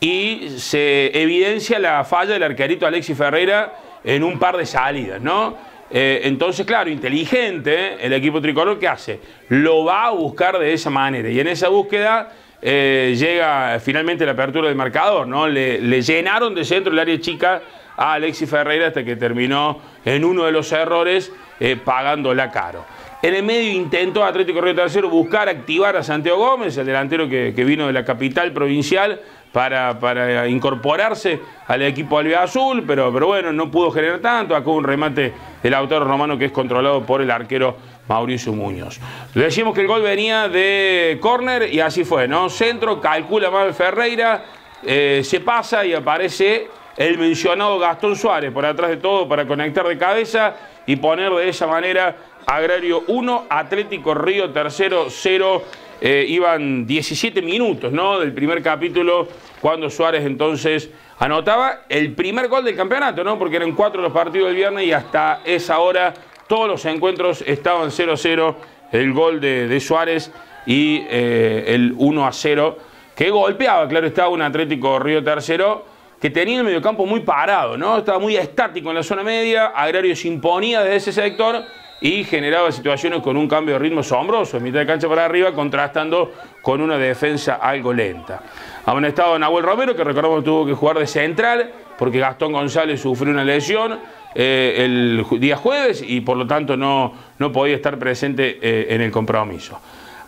y se evidencia la falla del arquerito Alexis Ferreira en un par de salidas, ¿no? Eh, entonces, claro, inteligente, el equipo tricolor, ¿qué hace? Lo va a buscar de esa manera y en esa búsqueda eh, llega finalmente la apertura del marcador, ¿no? Le, llenaron de centro el área chica a Alexis Ferreira hasta que terminó en uno de los errores eh, pagándola caro. En el medio intentó Atlético Río Tercero buscar activar a Santiago Gómez, el delantero que vino de la capital provincial, para, incorporarse al equipo albiazul, pero, pero bueno, no pudo generar tanto. Acá un remate del autor romano que es controlado por el arquero Mauricio Muñoz. Le decimos que el gol venía de córner y así fue, ¿no? Centro, calcula mal Ferreira, eh, se pasa y aparece el mencionado Gastón Suárez por atrás de todo para conectar de cabeza y poner de esa manera Agrario 1, Atlético Río tercero 0 eh, iban 17 minutos ¿no? del primer capítulo cuando Suárez entonces anotaba el primer gol del campeonato, ¿no? porque eran cuatro los partidos del viernes y hasta esa hora todos los encuentros estaban 0-0, el gol de, Suárez y eh, el 1-0 que golpeaba, claro, estaba un Atlético Río Tercero que tenía el mediocampo muy parado, ¿no? Estaba muy estático en la zona media, Agrario se imponía desde ese sector y generaba situaciones con un cambio de ritmo asombroso, en mitad de cancha para arriba, contrastando con una defensa algo lenta. estado Nahuel Romero, que recordamos tuvo que jugar de central, porque Gastón González sufrió una lesión eh, el día jueves y por lo tanto no, no podía estar presente eh, en el compromiso.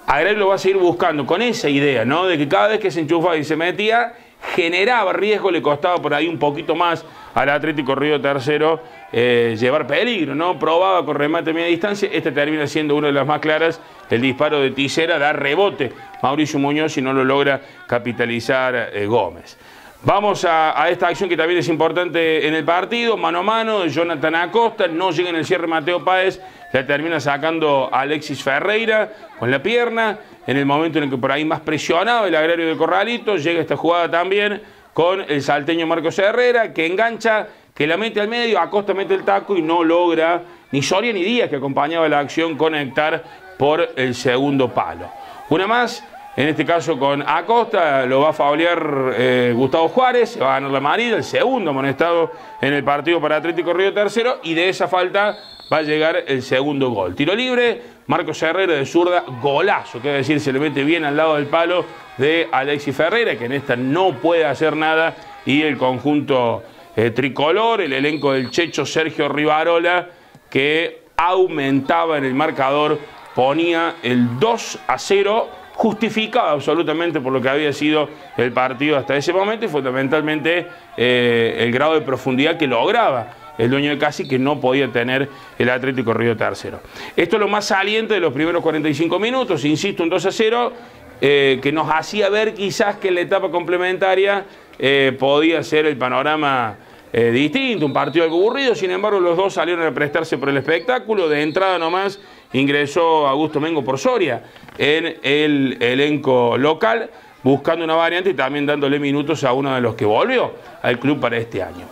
Agrel lo va a seguir buscando con esa idea, ¿no? De que cada vez que se enchufaba y se metía, generaba riesgo, le costaba por ahí un poquito más al Atlético Río Tercero eh, llevar peligro, ¿no? Probaba con remate a media distancia, este termina siendo una de las más claras, el disparo de Tisera da rebote. Mauricio Muñoz y no lo logra capitalizar eh, Gómez. Vamos a, esta acción que también es importante en el partido, mano a mano, Jonathan Acosta, no llega en el cierre Mateo Páez, la termina sacando Alexis Ferreira con la pierna, en el momento en el que por ahí más presionado el agrario de Corralito, llega esta jugada también, con el salteño Marcos Herrera, que engancha, que la mete al medio, Acosta mete el taco y no logra ni Soria ni Díaz, que acompañaba la acción, conectar por el segundo palo. Una más, en este caso con Acosta, lo va a faulear eh, Gustavo Juárez, se va a ganar la amarilla, el segundo amonestado en el partido para Atlético Río Tercero, y de esa falta va a llegar el segundo gol. Tiro libre, Marcos Herrera de zurda, golazo, que decir, se le mete bien al lado del palo de Alexis Ferreira, que en esta no puede hacer nada, y el conjunto eh, tricolor, el elenco del Checho Sergio Rivarola, que aumentaba en el marcador, ponía el 2 a 0, justificado absolutamente por lo que había sido el partido hasta ese momento y fundamentalmente eh, el grado de profundidad que lograba el dueño de casi que no podía tener el Atlético Río Tercero. Esto es lo más saliente de los primeros 45 minutos, insisto, un 2 a 0, eh, que nos hacía ver quizás que en la etapa complementaria eh, podía ser el panorama eh, distinto, un partido algo aburrido, sin embargo los dos salieron a prestarse por el espectáculo, de entrada nomás ingresó Augusto Mengo por Soria en el elenco local, buscando una variante y también dándole minutos a uno de los que volvió al club para este año.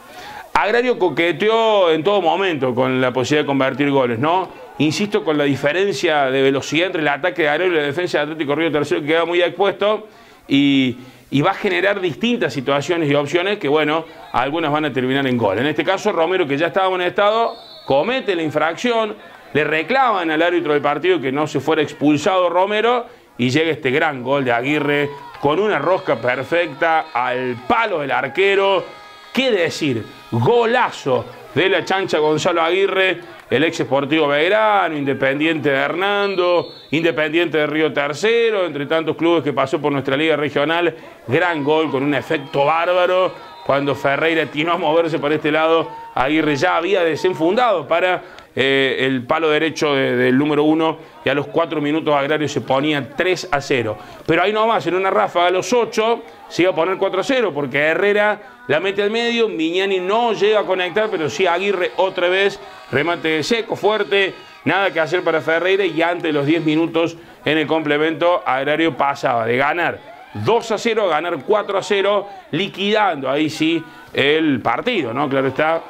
Agrario coqueteó en todo momento con la posibilidad de convertir goles, ¿no? Insisto con la diferencia de velocidad entre el ataque de Agrario y la defensa de Atlético Río Tercero que queda muy expuesto y, va a generar distintas situaciones y opciones que, bueno, algunas van a terminar en gol. En este caso, Romero, que ya estaba en estado, comete la infracción, le reclaman al árbitro del partido que no se fuera expulsado Romero y llega este gran gol de Aguirre con una rosca perfecta al palo del arquero. ¿Qué decir? Golazo de la chancha Gonzalo Aguirre, el ex Sportivo Belgrano, Independiente de Hernando, Independiente de Río Tercero, entre tantos clubes que pasó por nuestra liga regional. Gran gol con un efecto bárbaro. Cuando Ferreira tiró a moverse por este lado, Aguirre ya había desenfundado para eh, el palo derecho del número uno y a los cuatro minutos Agrario se ponía 3 a 0. Pero ahí nomás, en una ráfaga a los 8, se iba a poner 4 a 0 porque Herrera la mete al medio, Miñani no llega a conectar, pero sí Aguirre otra vez, remate seco, fuerte, nada que hacer para Ferreira y antes de los 10 minutos en el complemento Agrario pasaba de ganar 2 a 0 a ganar 4 a 0, liquidando ahí sí el partido, ¿no? Claro está,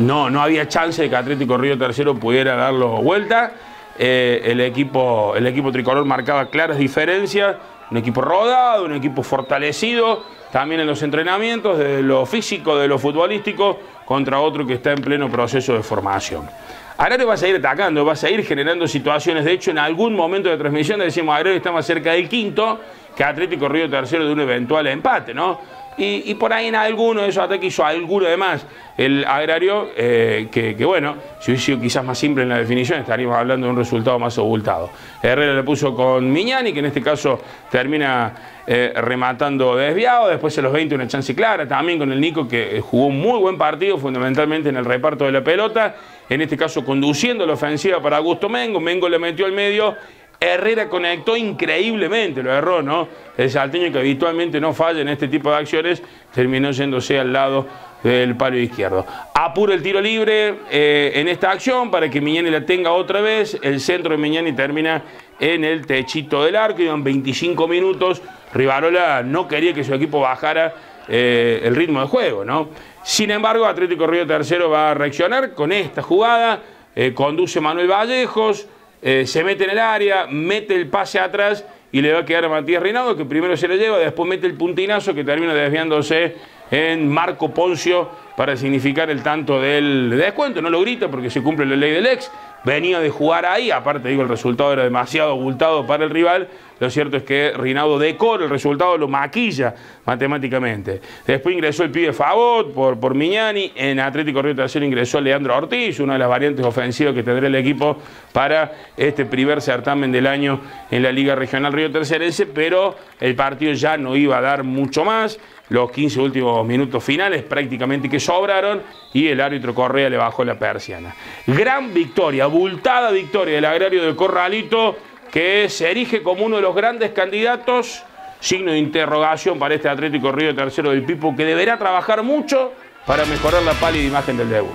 no, no había chance de que Atlético Río Tercero pudiera darlo vuelta. Eh, el, equipo, el equipo tricolor marcaba claras diferencias. Un equipo rodado, un equipo fortalecido, también en los entrenamientos, de lo físico, de lo futbolístico, contra otro que está en pleno proceso de formación. Agrario va a seguir atacando, va a seguir generando situaciones. De hecho, en algún momento de transmisión decimos Agrario está más cerca del quinto que Atlético Río Tercero de un eventual empate, ¿no? Y, por ahí en alguno de esos ataques hizo alguno de más. El agrario, eh, que, bueno, si hubiese sido quizás más simple en la definición, estaríamos hablando de un resultado más abultado. Herrera le puso con Miñani, que en este caso termina eh, rematando desviado, después en los 20 una chance clara, también con el Nico, que jugó un muy buen partido, fundamentalmente en el reparto de la pelota, en este caso conduciendo la ofensiva para Augusto Mengo, Mengo le metió al medio Herrera conectó increíblemente, lo erró, ¿no? El salteño que habitualmente no falla en este tipo de acciones terminó yéndose al lado del palo izquierdo. Apura el tiro libre eh, en esta acción para que Miñani la tenga otra vez. El centro de Miñani termina en el techito del arco. Iban 25 minutos. Rivarola no quería que su equipo bajara eh, el ritmo de juego, ¿no? Sin embargo, Atlético Río Tercero va a reaccionar con esta jugada. Eh, conduce Manuel Vallejos. Eh, se mete en el área, mete el pase atrás y le va a quedar a Matías Reinado, que primero se le lleva, después mete el puntinazo que termina desviándose en Marco Poncio para significar el tanto del descuento. No lo grita porque se cumple la ley del ex. Venía de jugar ahí, aparte digo, el resultado era demasiado abultado para el rival. Lo cierto es que Rinaldo decora el resultado, lo maquilla matemáticamente. Después ingresó el pibe Favot por, por Miñani. En Atlético Río Tercero ingresó Leandro Ortiz, una de las variantes ofensivas que tendrá el equipo para este primer certamen del año en la Liga Regional Río Tercerense. Pero el partido ya no iba a dar mucho más los 15 últimos minutos finales prácticamente que sobraron y el árbitro Correa le bajó la persiana. Gran victoria, abultada victoria del agrario del Corralito que se erige como uno de los grandes candidatos, signo de interrogación para este Atlético Río Tercero del Pipo que deberá trabajar mucho para mejorar la pálida imagen del debut.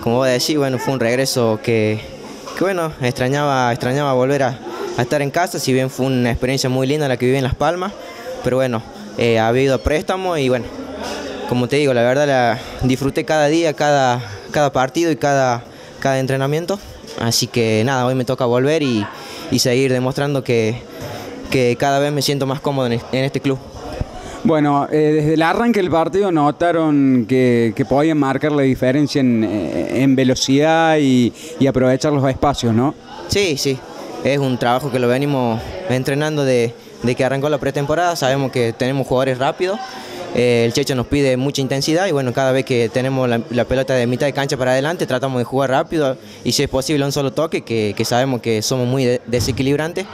Como vos decís, bueno, fue un regreso que, bueno, extrañaba, extrañaba volver a, a estar en casa, si bien fue una experiencia muy linda la que viví en Las Palmas, pero bueno, eh, ha habido préstamo y bueno, como te digo, la verdad la disfruté cada día, cada, cada partido y cada, cada entrenamiento. Así que nada, hoy me toca volver y, seguir demostrando que, que, cada vez me siento más cómodo en, este club. Bueno, eh, desde el arranque del partido notaron que, podían marcar la diferencia en, eh, velocidad y, y, aprovechar los espacios, ¿no? Sí, sí. Es un trabajo que lo venimos entrenando de, de que arrancó la pretemporada, sabemos que tenemos jugadores rápidos, eh, el Checho nos pide mucha intensidad y bueno, cada vez que tenemos la, pelota de mitad de cancha para adelante tratamos de jugar rápido y si es posible un solo toque, que, sabemos que somos muy desequilibrantes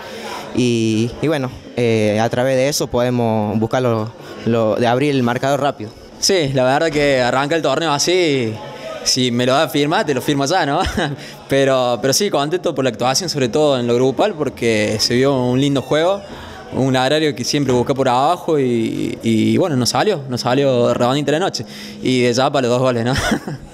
y, bueno, eh, a través de eso podemos buscar lo, de abrir el marcador rápido. Sí, la verdad que arranca el torneo así si me lo da firma, te lo firmo ya, ¿no? (laughs) Pero, pero sí, contento por la actuación, sobre todo en lo grupal, porque se vio un lindo juego, un agrario que siempre busca por abajo y, y bueno, nos salió, nos salió redondita la noche. Y de ya para los dos goles, ¿no? (laughs)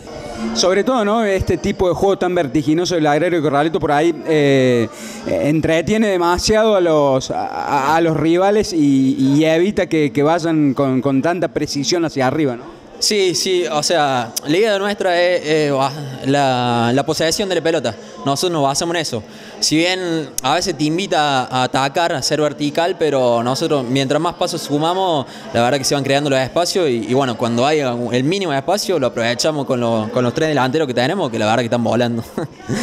Sobre todo, ¿no? Este tipo de juego tan vertiginoso del agrario Corralito por ahí eh, entretiene demasiado a los, a, a los rivales y, y evita que, que vayan con, con tanta precisión hacia arriba, ¿no? Sí, sí, o sea, la idea nuestra es eh, la, la posesión de la pelota. Nosotros nos basamos en eso. Si bien a veces te invita a atacar, a ser vertical, pero nosotros mientras más pasos sumamos, la verdad que se van creando los espacios y, y bueno, cuando hay el mínimo de espacio lo aprovechamos con, los- con los tres delanteros que tenemos, que la verdad que están volando. (laughs)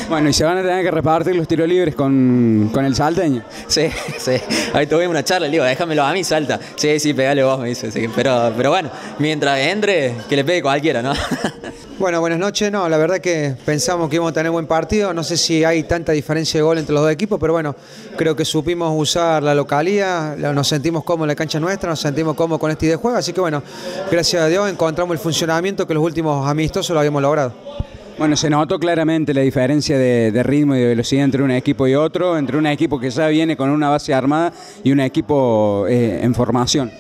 Bueno, y se van a tener que repartir los tiros libres con, con el salteño. Sí, sí. Ahí tuvimos una charla, le digo, déjamelo a mí, salta. Sí, sí, pegale vos, me dice. sí, Pero, pero bueno, mientras entre, que le pegue cualquiera, ¿no? (laughs) Bueno, buenas noches. No, la verdad que pensamos que íbamos a tener buen partido. No sé si hay tanta diferencia de gol entre los dos equipos, pero bueno, creo que supimos usar la localía, nos sentimos cómodos en la cancha nuestra, nos sentimos cómodos con esta idea de juego. Así que bueno, gracias a Dios encontramos el funcionamiento que los últimos amistosos lo habíamos logrado. Bueno, se notó claramente la diferencia de, de ritmo y de velocidad entre un equipo y otro, entre un equipo que ya viene con una base armada y un equipo eh, en formación.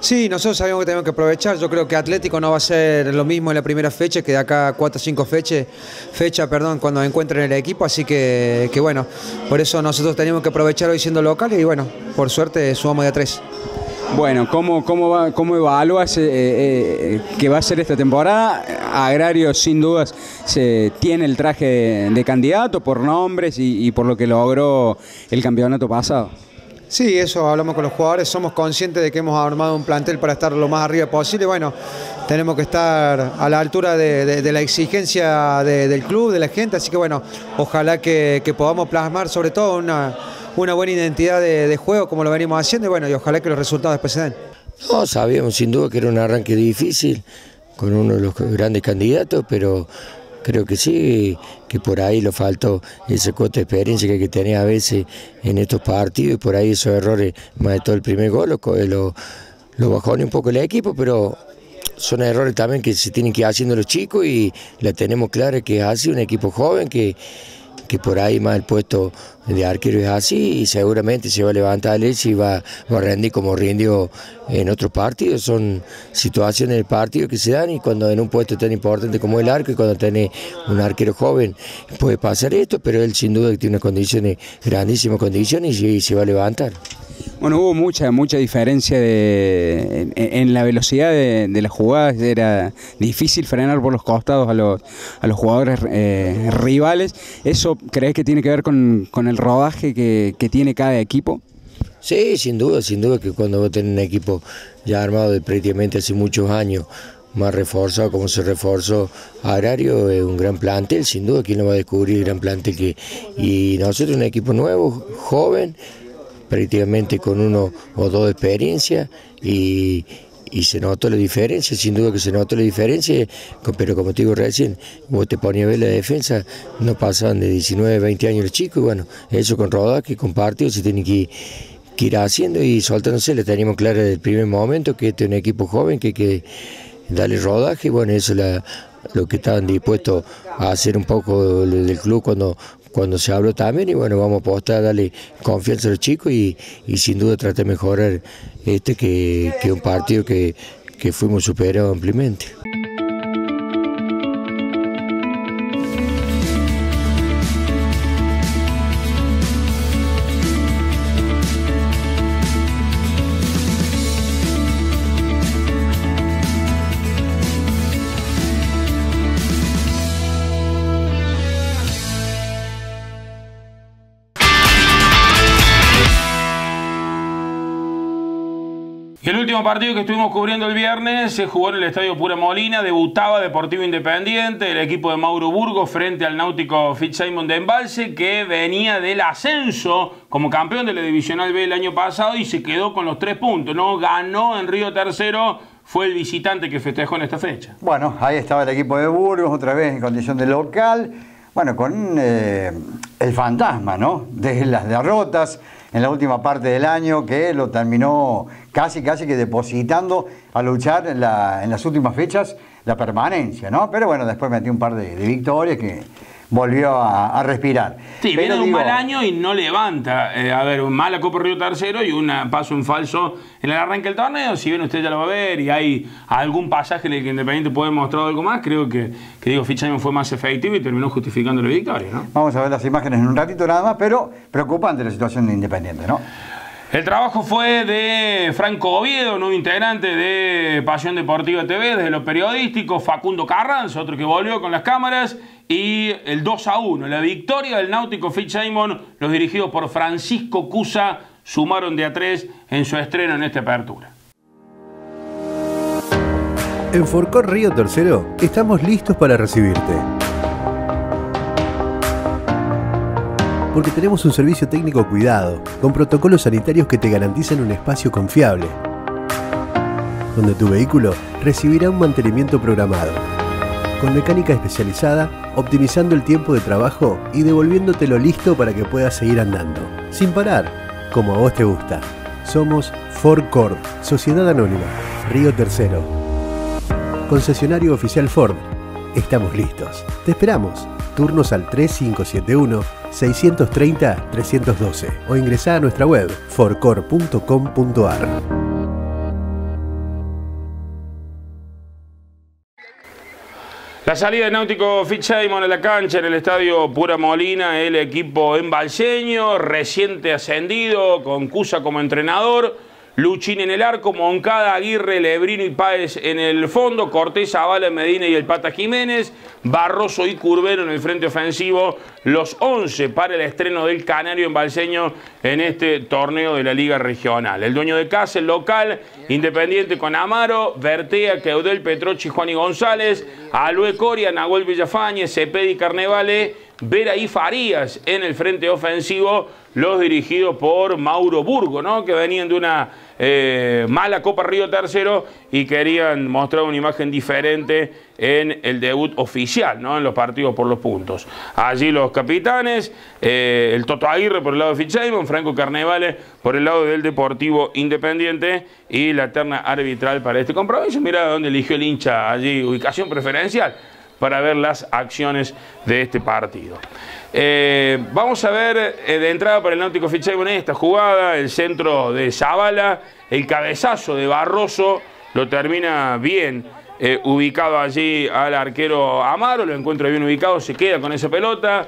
Sí, nosotros sabemos que tenemos que aprovechar. Yo creo que Atlético no va a ser lo mismo en la primera fecha que de acá a cuatro o cinco fechas, fecha, perdón, cuando encuentren el equipo. Así que, que bueno, por eso nosotros tenemos que aprovechar hoy siendo locales y bueno, por suerte sumamos de a tres. Bueno, ¿cómo, cómo, va, cómo evalúas eh, eh, que va a ser esta temporada? Agrario, sin dudas, se tiene el traje de, de candidato por nombres y, y por lo que logró el campeonato pasado. Sí, eso hablamos con los jugadores, somos conscientes de que hemos armado un plantel para estar lo más arriba posible. Bueno, tenemos que estar a la altura de, la exigencia de- del club, de la gente, así que bueno, ojalá que, podamos plasmar sobre todo una, buena identidad de, juego como lo venimos haciendo y bueno, y ojalá que los resultados después se. No, sabíamos sin duda que era un arranque difícil con uno de los grandes candidatos, pero creo que sí, que por ahí le faltó ese cuota de experiencia que hay que tener a veces en estos partidos y por ahí esos errores, más de todo el primer gol, lo, lo, lo bajó un poco el equipo, pero son errores también que se tienen que ir haciendo los chicos y la tenemos clara que es así, un equipo joven que que por ahí más el puesto de arquero es así y seguramente se va a levantar el y va, va a rendir como rindió en otros partidos. Son situaciones del partido que se dan y cuando en un puesto tan importante como el arco y cuando tenés un arquero joven puede pasar esto, pero él sin duda tiene unas condiciones, grandísimas condiciones y se va a levantar. Bueno, hubo mucha, mucha diferencia de, en, la velocidad de, las jugadas. Era difícil frenar por los costados a los, a los jugadores eh, rivales. ¿Eso crees que tiene que ver con, con el rodaje que, que tiene cada equipo? Sí, sin duda, sin duda que cuando vos tenés un equipo ya armado de prácticamente hace muchos años, más reforzado como se reforzó Agrario, es un gran plantel, sin duda, ¿quién lo va a descubrir gran plantel que Y nosotros un equipo nuevo, joven, prácticamente con uno o dos de experiencia y, y se notó la diferencia, sin duda que se notó la diferencia, pero como te digo recién, vos te ponías a ver la defensa, no pasaban de 19, 20 años los chicos, y bueno, eso con rodaje, con partidos se tiene que que ir haciendo y soltándose, le teníamos claro desde el primer momento que este es un equipo joven que hay que darle rodaje, y bueno, eso es la- lo que estaban dispuestos a hacer un poco del club cuando cuando se habló también y bueno, vamos a apostar, darle confianza a los chicos y, y sin duda tratar de mejorar este que, que un partido que, que fuimos superados ampliamente. Partido que estuvimos cubriendo el viernes se jugó en el Estadio Pura Molina, debutaba Deportivo Independiente, el equipo de Mauro Burgos frente al náutico Fitzsimon de Embalse, que venía del ascenso como campeón de la Divisional B el año pasado y se quedó con los tres puntos, ¿no? Ganó en Río Tercero, fue el visitante que festejó en esta fecha. Bueno, ahí estaba el equipo de Burgos, otra vez en condición de local. Bueno, con eh, el fantasma, ¿no? De las derrotas. en la última parte del año, que lo terminó casi, casi que depositando a luchar en, la- en las últimas fechas la permanencia, ¿no? Pero bueno, después metió un par de, de victorias que volvió a, a respirar. Sí, Pero viene de un digo, mal año y no levanta. Eh, a ver, un mala Copa Río tercero y un paso en falso en el arranque del torneo. Si bien usted ya lo va a ver y hay algún pasaje en el que Independiente puede mostrar algo más, creo que, que digo, Fichaimo fue más efectivo y terminó justificando la victoria, ¿no? Vamos a ver las imágenes en un ratito nada más, pero preocupante la situación de Independiente, ¿no? El trabajo fue de Franco Oviedo, nuevo integrante de Pasión Deportiva TV, desde lo periodístico, Facundo Carranza, otro que volvió con las cámaras, y el 2 a 1. La victoria del Náutico Fitzsimon, los dirigidos por Francisco Cusa, sumaron de a 3 en su estreno en esta apertura. En Forcor Río Tercero estamos listos para recibirte. Porque tenemos un servicio técnico cuidado, con protocolos sanitarios que te garantizan un espacio confiable, donde tu vehículo recibirá un mantenimiento programado, con mecánica especializada, optimizando el tiempo de trabajo y devolviéndotelo listo para que puedas seguir andando, sin parar, como a vos te gusta. Somos Ford Sociedad Anónima, Río Tercero. Concesionario oficial Ford. Estamos listos. Te esperamos. Turnos al 3571-630-312 o ingresá a nuestra web forcor.com.ar. La salida de Náutico Fitzsimon a la cancha en el estadio Pura Molina, el equipo embalseño, reciente ascendido, con Cusa como entrenador, Luchín en el arco, Moncada, Aguirre, Lebrino y Páez en el fondo, Cortés, Zavala, Medina y el Pata Jiménez, Barroso y Curvero en el frente ofensivo, los 11 para el estreno del Canario embalseño en este torneo de la Liga Regional. El dueño de casa, el local, Independiente con Amaro, Vertea, Keudel, Petrochi, Juan y González, Alue Coria, Nahuel Villafañe, Cepedi, Carnevale, Vera y Farías en el frente ofensivo, los dirigidos por Mauro Burgo, ¿no? que venían de una eh, mala Copa Río Tercero y querían mostrar una imagen diferente en el debut oficial, ¿no? en los partidos por los puntos. Allí los capitanes, eh, el Toto Aguirre por el lado de Fitzsimon, Franco Carnevale por el lado del Deportivo Independiente y la terna arbitral para este compromiso. Mira dónde eligió el hincha allí, ubicación preferencial para ver las acciones de este partido. Eh, vamos a ver eh, de entrada para el Náutico Fitzsimon esta jugada, el centro de Zavala, el cabezazo de Barroso, lo termina bien eh, ubicado allí al arquero Amaro, lo encuentra bien ubicado, se queda con esa pelota.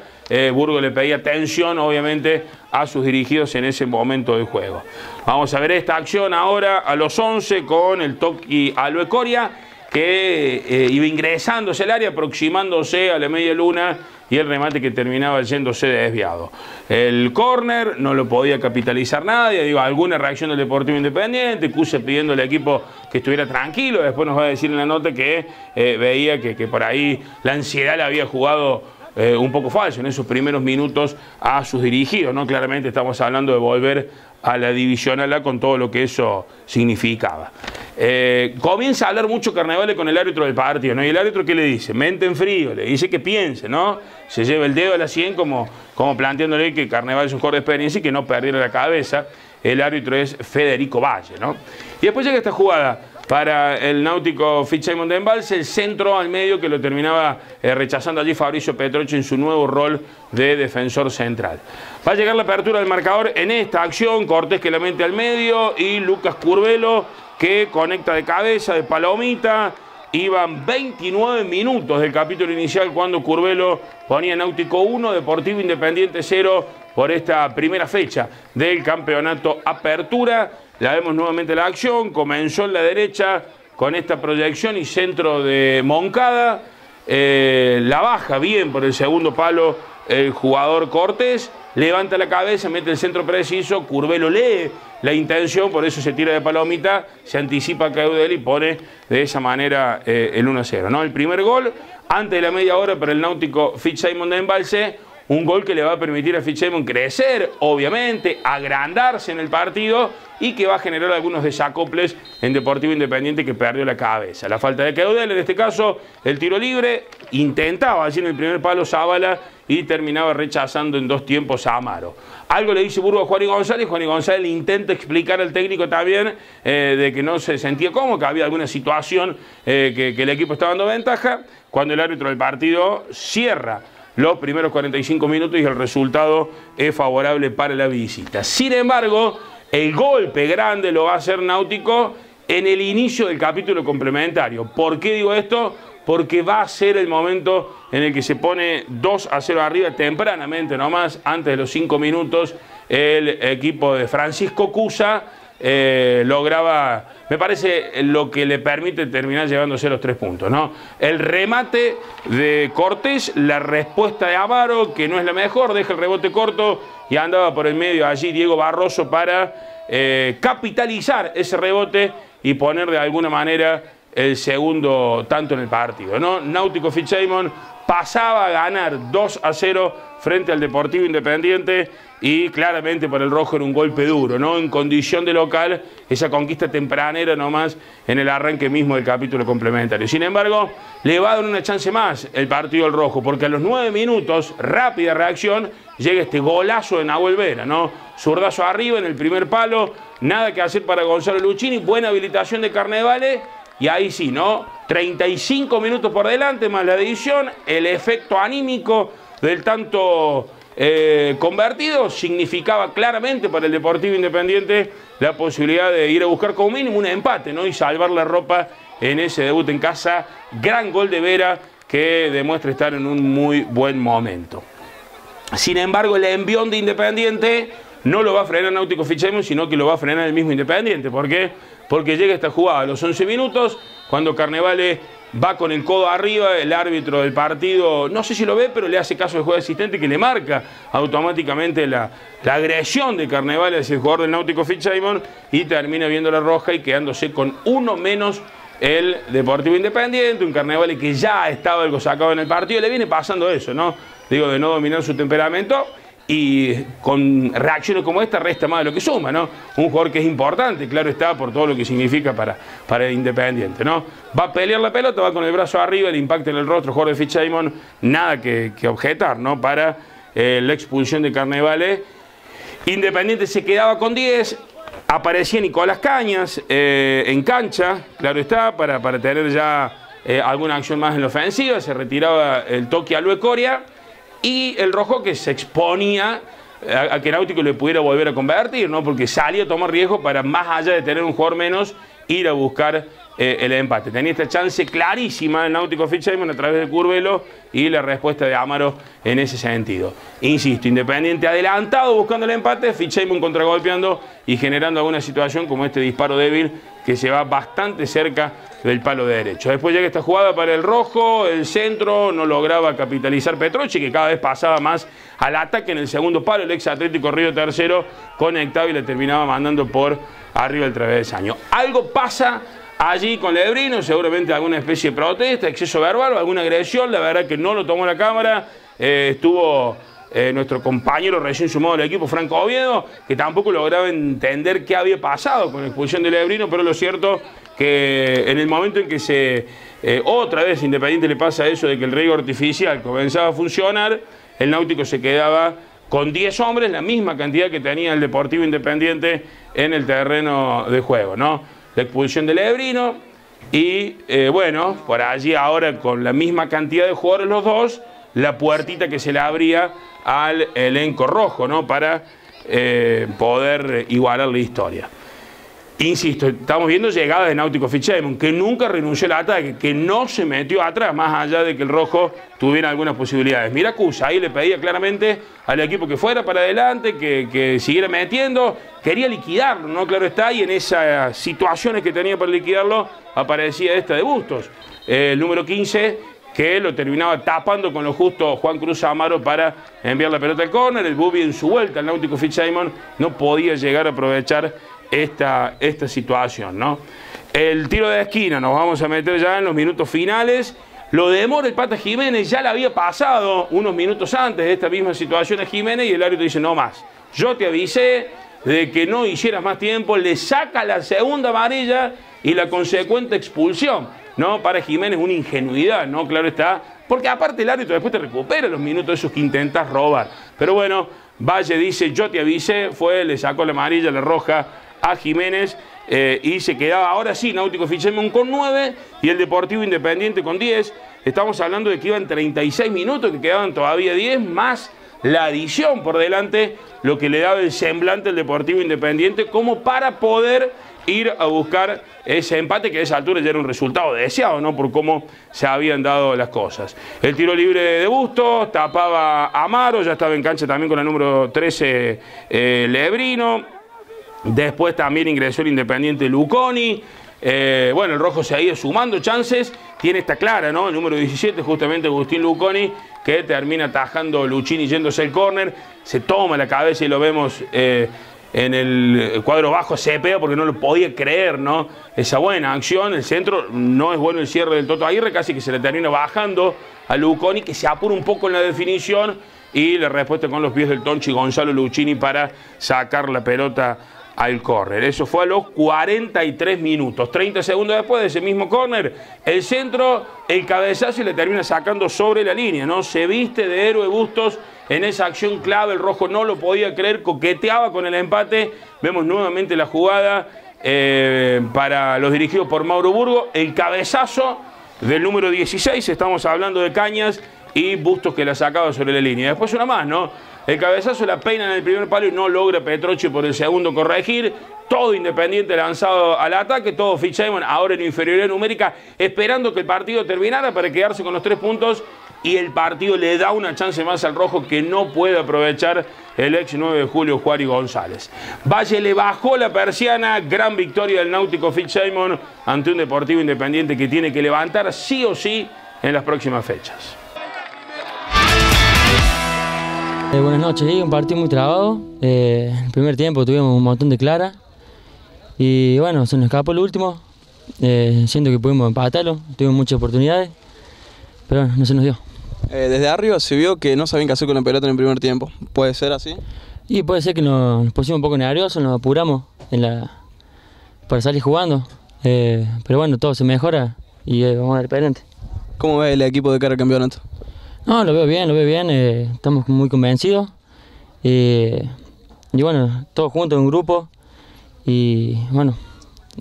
Burgo le pedía atención, obviamente, a sus dirigidos en ese momento del juego. Vamos a ver esta acción ahora a los 11 con el Toki Albecoria, que eh, iba ingresando hacia el área, aproximándose a la media luna y el remate que terminaba yéndose desviado. El córner no lo podía capitalizar nadie, digo, alguna reacción del Deportivo Independiente, Cuse pidiendo al equipo que estuviera tranquilo, después nos va a decir en la nota que eh, veía que, que por ahí la ansiedad le había jugado eh, un poco falso en esos primeros minutos a sus dirigidos, ¿no? Claramente estamos hablando de volver a la división A con todo lo que eso significaba. Eh, comienza a hablar mucho Carnevale con el árbitro del partido, ¿no? Y el árbitro, ¿qué le dice? Mente en frío, le dice que piense, ¿no? Se lleva el dedo a la 100 como, como planteándole que Carnevale es un jugador de experiencia y que no perdiera la cabeza. El árbitro es Federico Valle, ¿no? Y después llega esta jugada para el náutico Fitzsimon de Embalse, el centro al medio que lo terminaba eh, rechazando allí Fabricio Petroche en su nuevo rol de defensor central. Va a llegar la apertura del marcador en esta acción, Cortés que la mete al medio y Lucas Curvelo que conecta de cabeza, de palomita. Iban 29 minutos del capítulo inicial cuando Curvelo ponía Náutico 1, Deportivo Independiente 0 por esta primera fecha del campeonato Apertura. La vemos nuevamente la acción, comenzó en la derecha con esta proyección y centro de Moncada. Eh, la baja bien por el segundo palo el jugador Cortés, levanta la cabeza, mete el centro preciso, Curvelo lee la intención, por eso se tira de palomita, se anticipa a Caudel y pone de esa manera eh, el 1-0. ¿no? El primer gol, antes de la media hora para el náutico Fitzsimon de Embalse, un gol que le va a permitir a Fichemon crecer, obviamente, agrandarse en el partido y que va a generar algunos desacoples en Deportivo Independiente que perdió la cabeza. La falta de Caudel, en este caso, el tiro libre, intentaba allí en el primer palo Zavala y terminaba rechazando en dos tiempos a Amaro. Algo le dice Burgo a Juan y González, Juan y González intenta explicar al técnico también eh, de que no se sentía cómodo, que había alguna situación eh, que, que el equipo estaba dando ventaja, cuando el árbitro del partido cierra los primeros 45 minutos y el resultado es favorable para la visita. Sin embargo, el golpe grande lo va a hacer Náutico en el inicio del capítulo complementario. ¿Por qué digo esto? Porque va a ser el momento en el que se pone 2 a 0 arriba tempranamente nomás, antes de los 5 minutos, el equipo de Francisco Cusa eh, lograba, me parece, lo que le permite terminar llevándose los tres puntos. ¿no? El remate de Cortés, la respuesta de Amaro, que no es la mejor, deja el rebote corto y andaba por el medio allí Diego Barroso para eh, capitalizar ese rebote y poner de alguna manera el segundo tanto en el partido. ¿no? Náutico Fichaimon pasaba a ganar 2 a 0 frente al Deportivo Independiente y claramente para el rojo era un golpe duro, ¿no? En condición de local, esa conquista tempranera nomás en el arranque mismo del capítulo complementario. Sin embargo, le va a dar una chance más el partido al rojo, porque a los nueve minutos, rápida reacción, llega este golazo de Nahuel Vera, ¿no? Zurdazo arriba en el primer palo, nada que hacer para Gonzalo Luchini, buena habilitación de Carnevale, y ahí sí, ¿no? 35 minutos por delante, más la edición, el efecto anímico del tanto eh, convertido significaba claramente para el Deportivo Independiente la posibilidad de ir a buscar como mínimo un empate ¿no? y salvar la ropa en ese debut en casa. Gran gol de Vera que demuestra estar en un muy buen momento. Sin embargo, el envión de Independiente no lo va a frenar Náutico Fichemos, sino que lo va a frenar el mismo Independiente. ¿Por qué? Porque llega esta jugada a los 11 minutos, cuando Carnevale va con el codo arriba, el árbitro del partido, no sé si lo ve, pero le hace caso al juego asistente que le marca automáticamente la, agresión de Carnaval hacia el jugador del Náutico Fitzsimon y termina viendo la roja y quedándose con uno menos el Deportivo Independiente, un Carnaval que ya estaba algo sacado en el partido, le viene pasando eso, ¿no? Digo, de no dominar su temperamento y con reacciones como esta resta más de lo que suma, ¿no? Un jugador que es importante, claro está, por todo lo que significa para, para el Independiente, ¿no? Va a pelear la pelota, va con el brazo arriba, el impacto en el rostro, jugador de nada que, objetar, ¿no? Para eh, la expulsión de Carnevale. Independiente se quedaba con 10, aparecía Nicolás Cañas eh, en cancha, claro está, para, para tener ya eh, alguna acción más en la ofensiva, se retiraba el toque a Luecoria y el rojo que se exponía a, que Náutico le pudiera volver a convertir, ¿no? porque salía a tomar riesgo para, más allá de tener un jugador menos, ir a buscar eh, el empate. Tenía esta chance clarísima el Náutico Fitzsimon a través de Curvelo y la respuesta de Amaro en ese sentido. Insisto, Independiente adelantado buscando el empate, Fitzsimon contragolpeando y generando alguna situación como este disparo débil que se va bastante cerca del palo derecho. Después llega esta jugada para el rojo, el centro no lograba capitalizar Petrochi, que cada vez pasaba más al ataque en el segundo palo, el ex Atlético Río tercero conectado y le terminaba mandando por arriba el travesaño. Algo pasa allí con Lebrino, seguramente alguna especie de protesta, exceso verbal alguna agresión, la verdad que no lo tomó la cámara, eh, estuvo eh, nuestro compañero recién sumado al equipo, Franco Oviedo, que tampoco lograba entender qué había pasado con la expulsión de Lebrino, pero lo cierto que en el momento en que se eh, otra vez Independiente le pasa eso de que el riego artificial comenzaba a funcionar, el Náutico se quedaba con 10 hombres, la misma cantidad que tenía el Deportivo Independiente en el terreno de juego, ¿no? La expulsión de Lebrino y eh, bueno, por allí ahora con la misma cantidad de jugadores los dos, la puertita que se le abría al elenco rojo, ¿no? Para eh, poder igualar la historia. Insisto, estamos viendo llegada de Náutico Fichemon, que nunca renunció al ataque, que no se metió atrás, más allá de que el rojo tuviera algunas posibilidades. Miracusa ahí le pedía claramente al equipo que fuera para adelante, que, siguiera metiendo, quería liquidarlo, ¿no? Claro está, y en esas situaciones que tenía para liquidarlo aparecía esta de Bustos, el número 15, que lo terminaba tapando con lo justo Juan Cruz Amaro para enviar la pelota al córner. El Bubi en su vuelta al Náutico Fitzsimon no podía llegar a aprovechar esta, esta situación. ¿no? El tiro de esquina, nos vamos a meter ya en los minutos finales. Lo demora el Pata Jiménez, ya le había pasado unos minutos antes de esta misma situación a Jiménez y el árbitro dice no más. Yo te avisé de que no hicieras más tiempo, le saca la segunda amarilla y la consecuente expulsión. ¿No? Para Jiménez una ingenuidad, ¿no? Claro está. Porque aparte el árbitro después te recupera los minutos esos que intentas robar. Pero bueno, Valle dice, yo te avisé, fue, le sacó la amarilla, la roja a Jiménez eh, y se quedaba ahora sí Náutico Fichemon con 9 y el Deportivo Independiente con 10. Estamos hablando de que iban 36 minutos, que quedaban todavía 10 más la adición por delante, lo que le daba el semblante al Deportivo Independiente como para poder ir a buscar ese empate que a esa altura ya era un resultado deseado, ¿no? Por cómo se habían dado las cosas. El tiro libre de Bustos, tapaba Amaro, ya estaba en cancha también con el número 13 eh, Lebrino. Después también ingresó el Independiente Luconi. Eh, bueno, el rojo se ha ido sumando chances. Tiene esta clara, ¿no? El número 17, justamente Agustín Luconi, que termina atajando Luchini yéndose el córner. Se toma la cabeza y lo vemos eh, en el cuadro bajo. Se pega porque no lo podía creer, ¿no? Esa buena acción. El centro no es bueno el cierre del Toto Aguirre, casi que se le termina bajando a Luconi, que se apura un poco en la definición. Y la respuesta con los pies del Tonchi Gonzalo Luchini para sacar la pelota al córner. Eso fue a los 43 minutos. 30 segundos después de ese mismo córner, el centro, el cabezazo y le termina sacando sobre la línea, ¿no? Se viste de héroe Bustos en esa acción clave. El rojo no lo podía creer, coqueteaba con el empate. Vemos nuevamente la jugada eh, para los dirigidos por Mauro Burgo. El cabezazo del número 16, estamos hablando de Cañas y Bustos que la sacaba sobre la línea. Después una más, ¿no? El cabezazo la peina en el primer palo y no logra Petrochi por el segundo corregir. Todo Independiente lanzado al ataque, todo Fitzsimon ahora en inferioridad numérica, esperando que el partido terminara para quedarse con los tres puntos. Y el partido le da una chance más al rojo que no puede aprovechar el ex 9 de julio Juari González. Valle le bajó la persiana, gran victoria del Náutico Fitzsimon ante un Deportivo Independiente que tiene que levantar sí o sí en las próximas fechas. Eh, buenas noches, sí, un partido muy trabado. Eh, en el primer tiempo tuvimos un montón de clara y bueno, se nos escapó el último. Eh, siento que pudimos empatarlo, tuvimos muchas oportunidades, pero bueno, no se nos dio. desde arriba se vio que no sabían qué hacer con la pelota en el primer tiempo. ¿Puede ser así? Y puede ser que nos, pusimos un poco nerviosos, nos apuramos en la, para salir jugando. pero bueno, todo se mejora y vamos a ver adelante. ¿Cómo ve el equipo de cara al campeonato? No, lo veo bien, lo veo bien, eh, estamos muy convencidos. y bueno, todos juntos en un grupo y bueno,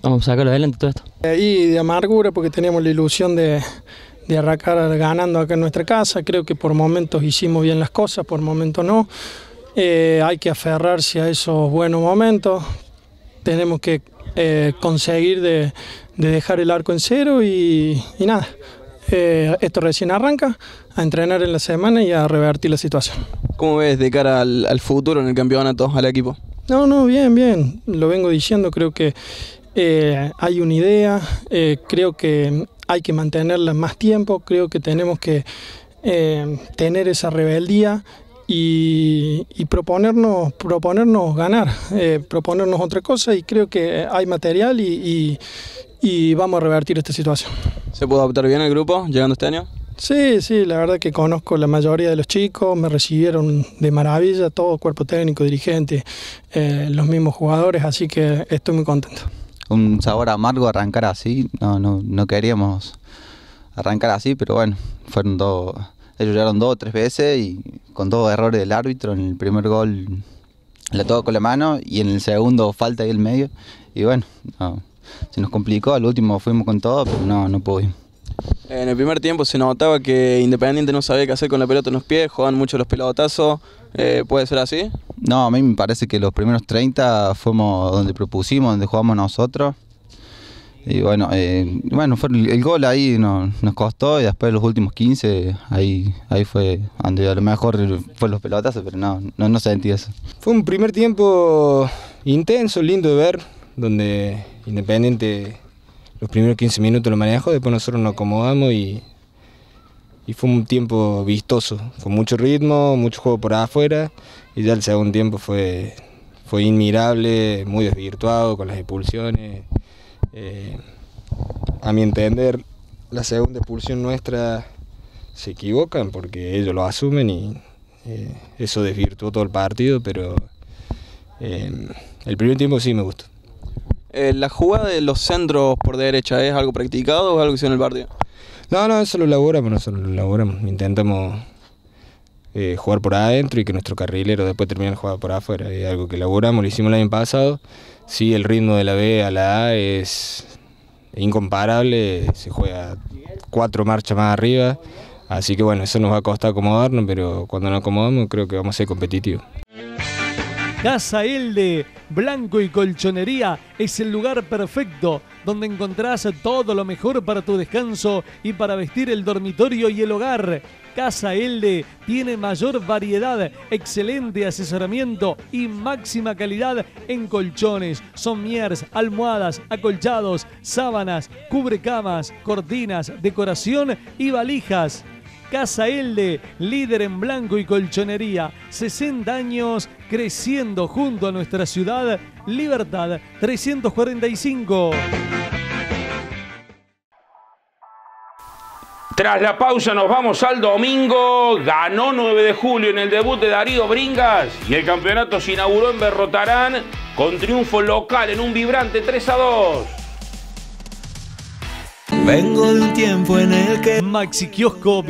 vamos a sacarlo adelante todo esto. Y de amargura porque teníamos la ilusión de, arrancar ganando acá en nuestra casa, creo que por momentos hicimos bien las cosas, por momentos no. Eh, hay que aferrarse a esos buenos momentos, tenemos que eh, conseguir de, dejar el arco en cero y, nada, esto recién arranca, a entrenar en la semana y a revertir la situación. ¿Cómo ves de cara al, futuro en el campeonato, al equipo? No, no, bien, bien. Lo vengo diciendo, creo que eh, hay una idea, eh, creo que hay que mantenerla más tiempo, creo que tenemos que eh, tener esa rebeldía y, proponernos, proponernos ganar, proponernos otra cosa y creo que hay material y, y vamos a revertir esta situación. ¿Se pudo adaptar bien el grupo llegando este año? Sí, sí, la verdad que conozco la mayoría de los chicos, me recibieron de maravilla, todo cuerpo técnico, dirigente, eh, los mismos jugadores, así que estoy muy contento. Un sabor amargo arrancar así, no, no, no queríamos arrancar así, pero bueno, fueron dos, ellos llegaron dos o tres veces y con dos errores del árbitro, en el primer gol la toco con la mano y en el segundo falta ahí el medio, y bueno, se nos complicó, al último fuimos con todo, pero no, no pudimos. En el primer tiempo se notaba que Independiente no sabía qué hacer con la pelota en los pies, jugaban mucho los pelotazos. Eh, ¿Puede ser así? No, a mí me parece que los primeros 30 fuimos donde propusimos, donde jugamos nosotros. Y bueno, eh, bueno fue el, gol ahí nos, costó y después los últimos 15, ahí, ahí fue donde a lo mejor fue los pelotazos, pero no, no, no sentí eso. Fue un primer tiempo intenso, lindo de ver, donde Independiente los primeros 15 minutos lo manejo, después nosotros nos acomodamos y, y fue un tiempo vistoso, con mucho ritmo, mucho juego por afuera y ya el segundo tiempo fue, fue inmirable, muy desvirtuado con las expulsiones. Eh, a mi entender, la segunda expulsión nuestra se equivocan porque ellos lo asumen y eh, eso desvirtuó todo el partido, pero eh, el primer tiempo sí me gustó. Eh, ¿La jugada de los centros por derecha es algo practicado o algo que hizo en el partido? No, no, eso lo elaboramos, nosotros lo elaboramos. Intentamos eh, jugar por adentro y que nuestro carrilero después termine jugada por afuera. Es algo que elaboramos, lo hicimos el año pasado. Sí, el ritmo de la B a la A es incomparable, se juega cuatro marchas más arriba. Así que bueno, eso nos va a costar acomodarnos, pero cuando nos acomodamos creo que vamos a ser competitivos. Casa Elde, Blanco y Colchonería es el lugar perfecto donde encontrás todo lo mejor para tu descanso y para vestir el dormitorio y el hogar. Casa Elde tiene mayor variedad, excelente asesoramiento y máxima calidad en colchones, sommiers, almohadas, acolchados, sábanas, cubrecamas, cortinas, decoración y valijas. Casa Elde, líder en blanco y colchonería, 60 años creciendo junto a nuestra ciudad, Libertad 345. Tras la pausa nos vamos al domingo. Ganó 9 de julio en el debut de Darío Bringas y el campeonato se inauguró en Berrotarán con triunfo local en un vibrante 3 a 2. Vengo de tiempo en el que Maxi Kiosco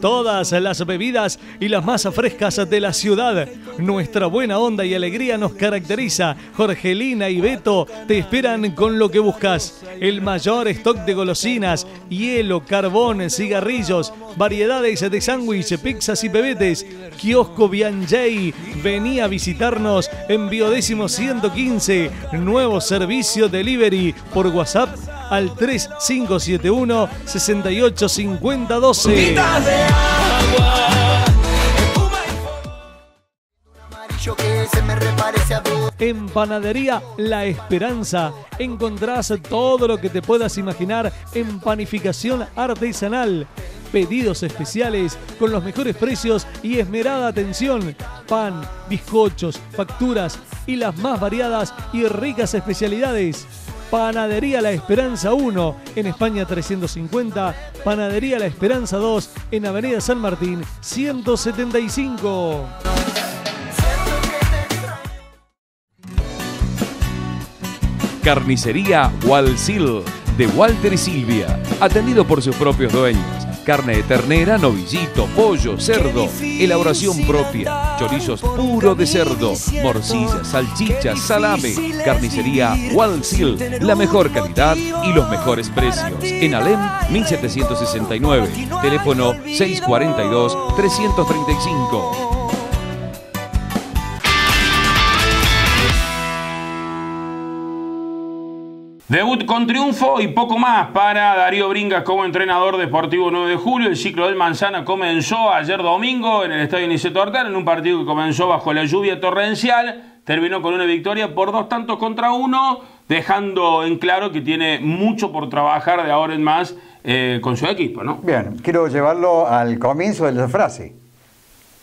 todas las bebidas y las más frescas de la ciudad. Nuestra buena onda y alegría nos caracteriza. Jorgelina y Beto te esperan con lo que buscas. El mayor stock de golosinas, hielo, carbón, cigarrillos, variedades de sándwich, pizzas y pebetes. Kiosco Bianjay, vení a visitarnos en Biodécimo 115. Nuevo servicio delivery por WhatsApp al 3571 685012. En Panadería La Esperanza encontrás todo lo que te puedas imaginar en panificación artesanal. Pedidos especiales con los mejores precios y esmerada atención. Pan, bizcochos, facturas y las más variadas y ricas especialidades. Panadería La Esperanza 1 en España 350, Panadería La Esperanza 2 en Avenida San Martín 175. Carnicería Walsil de Walter y Silvia, atendido por sus propios dueños. Carne de ternera, novillito, pollo, cerdo, elaboración propia, chorizos puro de cerdo, morcillas, salchichas, salame, carnicería Walsil, la mejor calidad y los mejores precios. En Alem 1769, teléfono 642 335. Debut con triunfo y poco más para Darío Bringas como entrenador deportivo 9 de julio. El ciclo del Manzana comenzó ayer domingo en el Estadio Niceto en un partido que comenzó bajo la lluvia torrencial. Terminó con una victoria por dos tantos contra uno, dejando en claro que tiene mucho por trabajar de ahora en más eh, con su equipo, ¿no? Bien, quiero llevarlo al comienzo de la frase.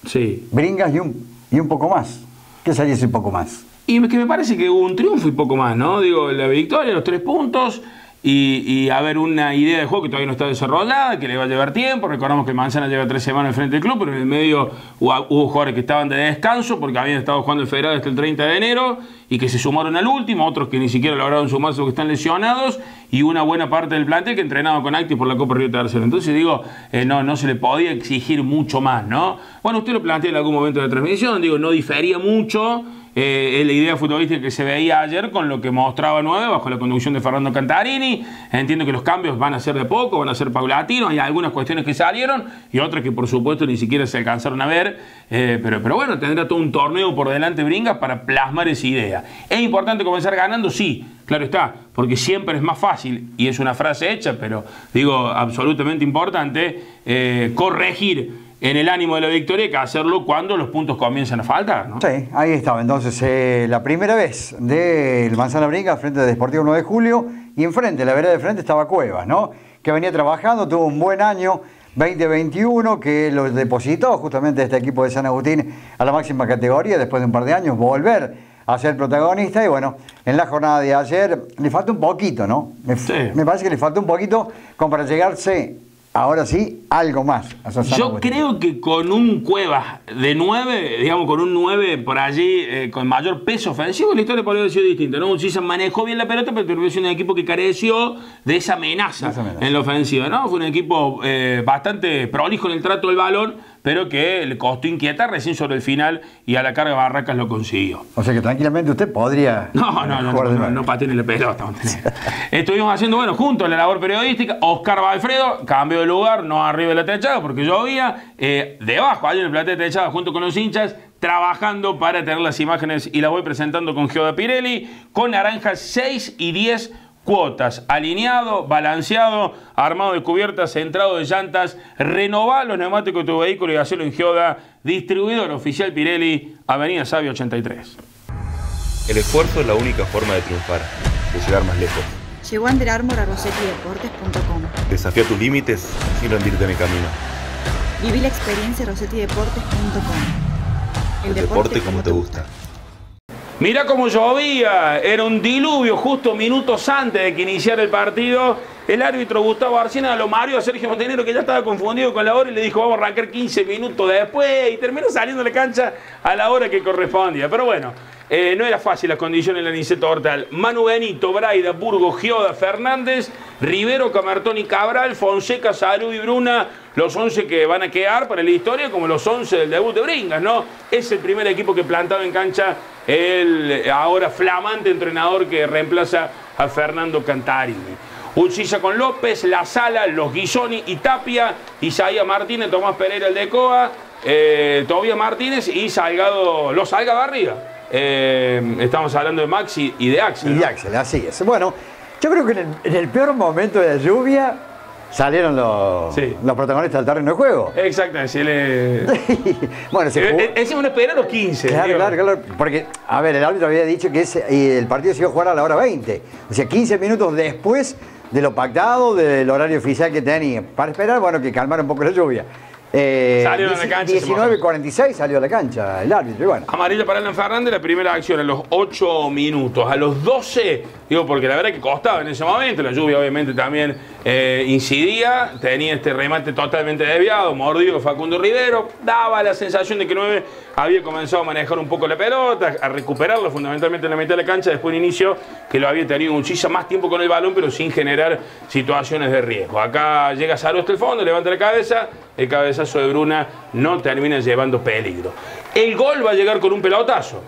Sí. Bringas y un, y un poco más. ¿Qué sería ese poco más? Y que me parece que hubo un triunfo y poco más, ¿no? Digo, la victoria, los tres puntos y, haber una idea de juego que todavía no está desarrollada, que le va a llevar tiempo. Recordamos que Manzana lleva tres semanas al frente del club, pero en el medio hubo, hubo jugadores que estaban de descanso porque habían estado jugando el federal hasta el 30 de enero y que se sumaron al último, otros que ni siquiera lograron sumarse porque están lesionados y una buena parte del plantel que entrenaba con Acti por la Copa Río Tercero. Entonces digo, eh, no, no se le podía exigir mucho más, ¿no? Bueno, usted lo plantea en algún momento de la transmisión, digo, no difería mucho eh, la idea futbolística que se veía ayer con lo que mostraba 9 bajo la conducción de Fernando Cantarini. Entiendo que los cambios van a ser de poco, van a ser paulatinos, hay algunas cuestiones que salieron y otras que por supuesto ni siquiera se alcanzaron a ver, eh, pero, pero bueno, tendrá todo un torneo por delante Bringas para plasmar esa idea. ¿Es importante comenzar ganando? Sí, claro está, porque siempre es más fácil, y es una frase hecha, pero digo absolutamente importante, eh, corregir en el ánimo de la victoria que hacerlo cuando los puntos comienzan a faltar. ¿no? Sí, ahí estaba. Entonces, eh, la primera vez del Manzana Brinca frente de Deportivo 9 de Julio y enfrente, la vereda de frente estaba Cuevas, ¿no? Que venía trabajando, tuvo un buen año. 2021 que lo depositó justamente este equipo de San Agustín a la máxima categoría después de un par de años volver a ser protagonista y bueno, en la jornada de ayer le falta un poquito, ¿no? Me, me parece que le falta un poquito como para llegarse ahora sí algo más. a Susana Yo creo que con un Cuevas de 9, digamos con un 9 por allí, eh, con mayor peso ofensivo, la historia podría haber sido distinta. ¿no? Un Sisa manejó bien la pelota, pero tuvo un equipo que careció de esa amenaza, en la ofensiva. ¿no? Fue un equipo eh, bastante prolijo en el trato del balón, pero que le costó inquietar recién sobre el final y a la carga Barracas lo consiguió. O sea que tranquilamente usted podría. No, no, no, no, de no, patine la pelota. Estuvimos haciendo, bueno, juntos la labor periodística. Oscar Valfredo cambió de lugar, no arriba de la techada porque llovía, eh, debajo, allí en el plateo de techada, junto con los hinchas, trabajando para tener las imágenes y las voy presentando con Geoda Pirelli, con naranjas 6 y 10 cuotas, alineado, balanceado, armado de cubiertas, centrado de llantas, renovar los neumáticos de tu vehículo y hacerlo en Geoda, distribuidor oficial Pirelli, Avenida Sabio 83. El esfuerzo es la única forma de triunfar, de llegar más lejos. Llegó Under Armour a rossettideportes.com. Desafía tus límites sin rendirte en el camino. Viví la experiencia rossettideportes.com. El deporte como te gusta. Mira cómo llovía, era un diluvio justo minutos antes de que iniciara el partido. El árbitro Gustavo Arcina lo mareó a Sergio Montenegro que ya estaba confundido con la hora y le dijo vamos a arrancar 15 minutos después y terminó saliendo de la cancha a la hora que correspondía. Pero bueno, eh, no era fácil las condiciones en la Niceto Hortal. Manu Benito, Braida, Burgo, Gioda, Fernández, Rivero, Camartón y Cabral, Fonseca, Salud y Bruna, los 11 que van a quedar para la historia como los 11 del debut de Bringas, ¿no? Es el primer equipo que plantaba en cancha el ahora flamante entrenador que reemplaza a Fernando Cantarini. Uchilla con López, La Sala, Los Guisoni y Tapia, Isaías Martínez, Tomás Pereira, el de Coa, eh, Tobías Martínez y Salgado, los Salgado arriba. Eh, estamos hablando de Maxi y de Axel. Y de Axel, así es. Bueno, yo creo que en el, en el peor momento de la lluvia salieron los, los protagonistas del terreno de juego. Exactamente, si le... (laughs) Bueno, se jugó- Eh, Ese uno espera a los 15. Claro, claro, claro. Porque, a ver, el árbitro había dicho que ese- el partido se iba a jugar a la hora 20. O sea, 15 minutos después de lo pactado, del horario oficial que tenía. Para esperar, bueno, que calmara un poco la lluvia. Eh, Salieron a la cancha y se mojaron. 19.46 salió a la cancha el árbitro. Bueno, Amarilla para Alan Fernández, la primera acción a los 8 minutos. A los 12, digo, porque la verdad que costaba en ese momento, la lluvia obviamente también eh, incidía, tenía este remate totalmente desviado, mordido Facundo Rivero, daba la sensación de que 9 había comenzado a manejar un poco la pelota, a recuperarlo fundamentalmente en la mitad de la cancha, después de un inicio que lo había tenido muchísimo más tiempo con el balón, pero sin generar situaciones de riesgo. Acá llega Saro hasta el fondo, levanta la cabeza, el cabezazo de Bruna no termina llevando peligro. El gol va a llegar con un pelotazo.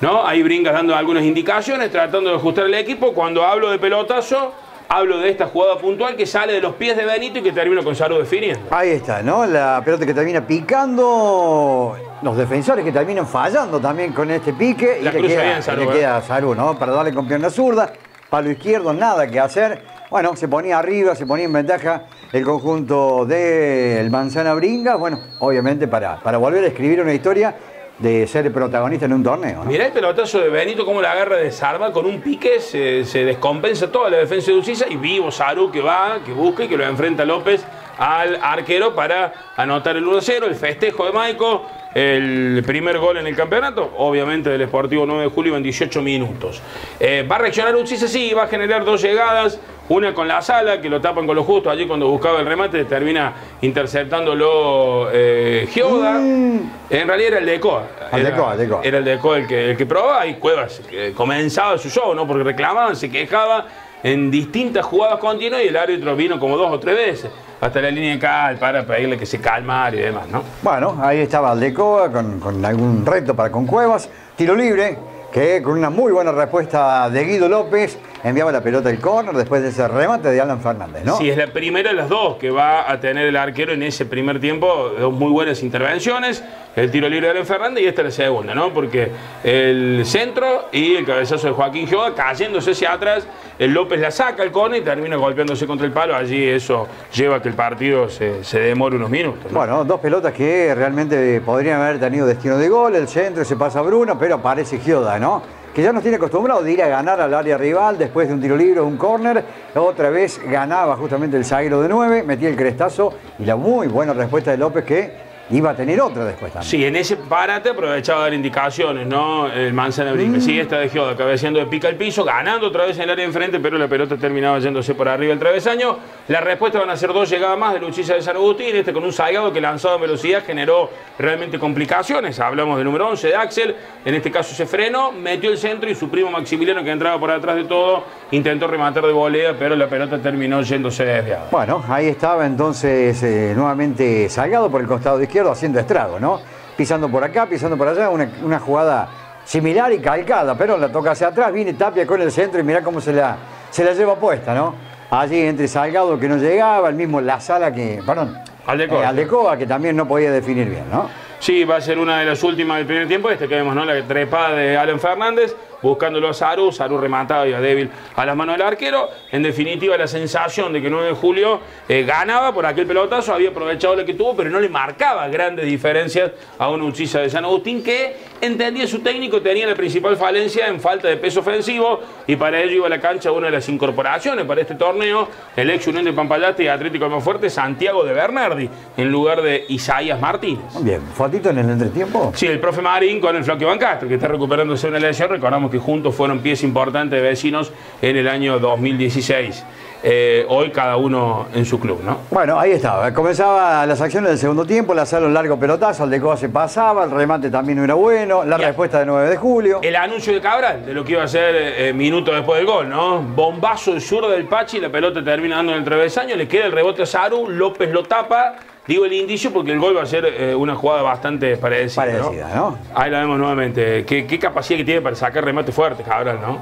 ¿no? Ahí Bringas dando algunas indicaciones, tratando de ajustar el equipo. Cuando hablo de pelotazo, hablo de esta jugada puntual que sale de los pies de Benito y que termina con Saro definiendo. ahí está, ¿no? La pelota que termina picando, los defensores que terminan fallando también con este pique. La y le queda, bien le ¿eh? queda a Sarú, ¿no? Para darle con pierna zurda, palo izquierdo, nada que hacer. Bueno, se ponía arriba, se ponía en ventaja el conjunto del Manzana Bringas. Bueno, obviamente para, para volver a escribir una historia de ser protagonista en un torneo, ¿no? Mirá el pelotazo de Benito, cómo la agarra de Sarva con un pique, se, se descompensa toda la defensa de Ucisa y vivo Saru que va, que busca y que lo enfrenta López al arquero para anotar el 1-0, el festejo de Maico, el primer gol en el campeonato, obviamente del Sportivo 9 de julio en 18 minutos. Eh, va a reaccionar Ucisa, sí, va a generar dos llegadas, una con la sala, que lo tapan con lo justo, allí cuando buscaba el remate termina interceptándolo eh, Gioda. En realidad era el de Coa. El de Era-. Era el de Coa el que, el que probaba y Cuevas que comenzaba su show, ¿no? Porque reclamaban, se quejaba en distintas jugadas continuas y el árbitro vino como dos o tres veces hasta la línea de cal para pedirle que se calmara y demás, ¿no? Bueno, ahí estaba Aldecoa con, con algún reto para con Cuevas. Tiro libre, que con una muy buena respuesta de Guido López enviaba la pelota al córner después de ese remate de Alan Fernández, ¿no? Sí, es la primera de las dos que va a tener el arquero en ese primer tiempo, dos muy buenas intervenciones, el tiro libre de Alan Fernández y esta es la segunda, ¿no? Porque el centro y el cabezazo de Joaquín Gioda cayéndose hacia atrás, el López la saca al córner y termina golpeándose contra el palo, allí eso lleva a que el partido se, se demore unos minutos. ¿no? Bueno, dos pelotas que realmente podrían haber tenido destino de gol, el centro se pasa a Bruno, pero aparece Gioda, ¿no? Que ya nos tiene acostumbrado de ir a ganar al área rival después de un tiro libre o un córner. Otra vez ganaba justamente el zaguero de 9, metía el crestazo y la muy buena respuesta de López que iba a tener otra después también. Sí, en ese parate aprovechaba dar indicaciones, ¿no? El Manzana Brinque. Sí, esta de Gioda, cabeceando de pica al piso, ganando otra vez en el área enfrente, pero la pelota terminaba yéndose por arriba el travesaño. La respuesta van a ser dos llegadas más de Luchisa de San Agustín, este con un Salgado que lanzado en velocidad generó realmente complicaciones. Hablamos del número 11 de Axel, en este caso se frenó, metió el centro y su primo Maximiliano que entraba por atrás de todo, intentó rematar de volea, pero la pelota terminó yéndose desviada. Bueno, ahí estaba entonces eh, nuevamente Salgado por el costado izquierdo haciendo estrago, ¿no? Pisando por acá, pisando por allá, una, una jugada similar y calcada, pero la toca hacia atrás, viene Tapia con el centro y mira cómo se la, se la lleva puesta, ¿no? Allí entre Salgado que no llegaba, el mismo La Sala que, perdón, Aldecoa. eh, Aldecoa que también no podía definir bien, ¿no? Sí, va a ser una de las últimas del primer tiempo. Este que vemos, ¿no? La trepada de Alan Fernández, buscándolo a Saru. Saru remataba y a débil a las manos del arquero. En definitiva, la sensación de que 9 de julio eh, ganaba por aquel pelotazo, había aprovechado lo que tuvo, pero no le marcaba grandes diferencias a una Uchisa de San Agustín que entendía su técnico, tenía la principal falencia en falta de peso ofensivo y para ello iba a la cancha una de las incorporaciones para este torneo, el ex Unión de Pampalate y Atlético más fuerte, Santiago de Bernardi, en lugar de Isaías Martínez. Bien, fotito en el entretiempo. Sí, el profe Marín con el Flaque Iván Castro, que está recuperándose una lesión. Recordamos que juntos fueron pies importantes de vecinos en el año 2016. Eh, hoy cada uno en su club, ¿no? Bueno, ahí estaba. Comenzaban las acciones del segundo tiempo, la sala un largo pelotazo, Aldecoa se pasaba, el remate también no era bueno, la respuesta de 9 de julio. El anuncio de Cabral, de lo que iba a ser eh, minutos después del gol, ¿no? Bombazo de zurdo del Pachi, la pelota termina dando en el travesaño, le queda el rebote a Saru, López lo tapa. Digo el indicio porque el gol va a ser eh, una jugada bastante parecida. Parecida, ¿no? Ahí la vemos nuevamente. ¿Qué, qué capacidad que tiene para sacar remate fuerte, Cabral, ¿no?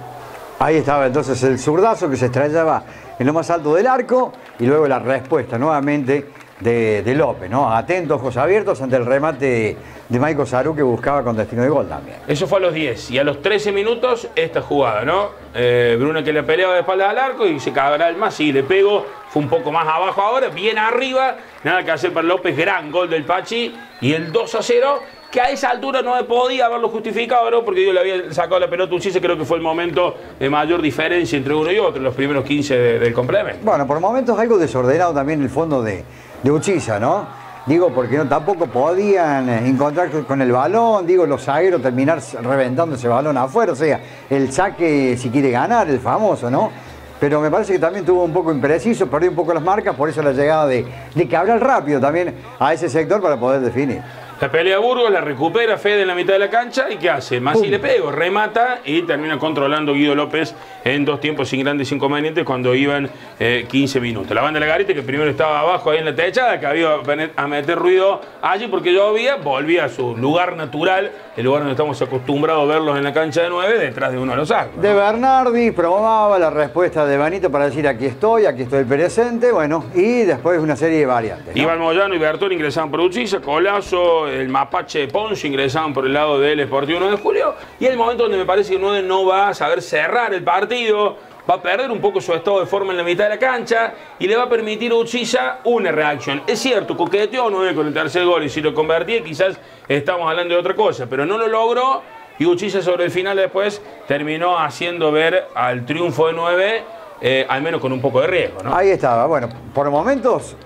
Ahí estaba entonces el zurdazo que se estrellaba en lo más alto del arco y luego la respuesta nuevamente de, de López, ¿no? Atento, ojos abiertos ante el remate de, Maico Saru que buscaba con destino de gol también. Eso fue a los 10. Y a los 13 minutos, esta jugada, ¿no? Eh, Bruno que le peleaba de espaldas al arco y se Cabral más. Sí, le pegó. Fue un poco más abajo ahora, bien arriba. Nada que hacer para López. Gran gol del Pachi. Y el 2 a 0, que a esa altura no podía haberlo justificado, ¿no? Porque yo le había sacado la pelota a Uchise. Creo que fue el momento de mayor diferencia entre uno y otro, los primeros 15 de- del complemento. Bueno, por momentos algo desordenado también el fondo de, de Uchiza, ¿no? Digo, porque no, tampoco podían eh, encontrar con el balón, digo, los zagueros terminar reventando ese balón afuera, o sea, el saque si quiere ganar, el famoso, ¿no? Pero me parece que también tuvo un poco impreciso, perdió un poco las marcas, por eso la llegada de, de Cabral rápido también a ese sector para poder definir. La pelea Burgos, la recupera Fede en la mitad de la cancha y ¿qué hace? Masi le pego, remata y termina controlando Guido López en dos tiempos sin grandes inconvenientes cuando iban eh, 15 minutos. La banda de la Garita, que primero estaba abajo ahí en la techada, que había a meter ruido allí porque llovía, volvía a su lugar natural, el lugar donde estamos acostumbrados a verlos en la cancha de 9, detrás de uno de los arcos. De Bernardi probaba la respuesta de Benito para decir aquí estoy, aquí estoy presente, bueno, y después una serie de variantes. ¿no? Iván Moyano y Bertón ingresaban por Uchisa, Colazo, el Mapache Ponce ingresaban por el lado del Sportivo 9 de Julio. Y el momento donde me parece que 9 no va a saber cerrar el partido, va a perder un poco su estado de forma en la mitad de la cancha y le va a permitir a Uchisa una reacción. Es cierto, coqueteó 9 con el tercer gol y si lo convertía quizás estamos hablando de otra cosa, pero no lo logró y Uchisa sobre el final después terminó haciendo ver al triunfo de 9, eh, al menos con un poco de riesgo. Ahí estaba, bueno, por momentos,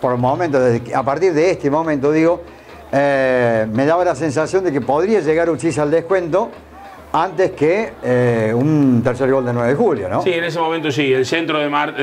por momentos, a partir de este momento digo, eh, me daba la sensación de que podría llegar Uchisa al descuento antes que eh, un tercer gol de 9 de julio, ¿no? Sí, en ese momento sí. El centro de, Mar-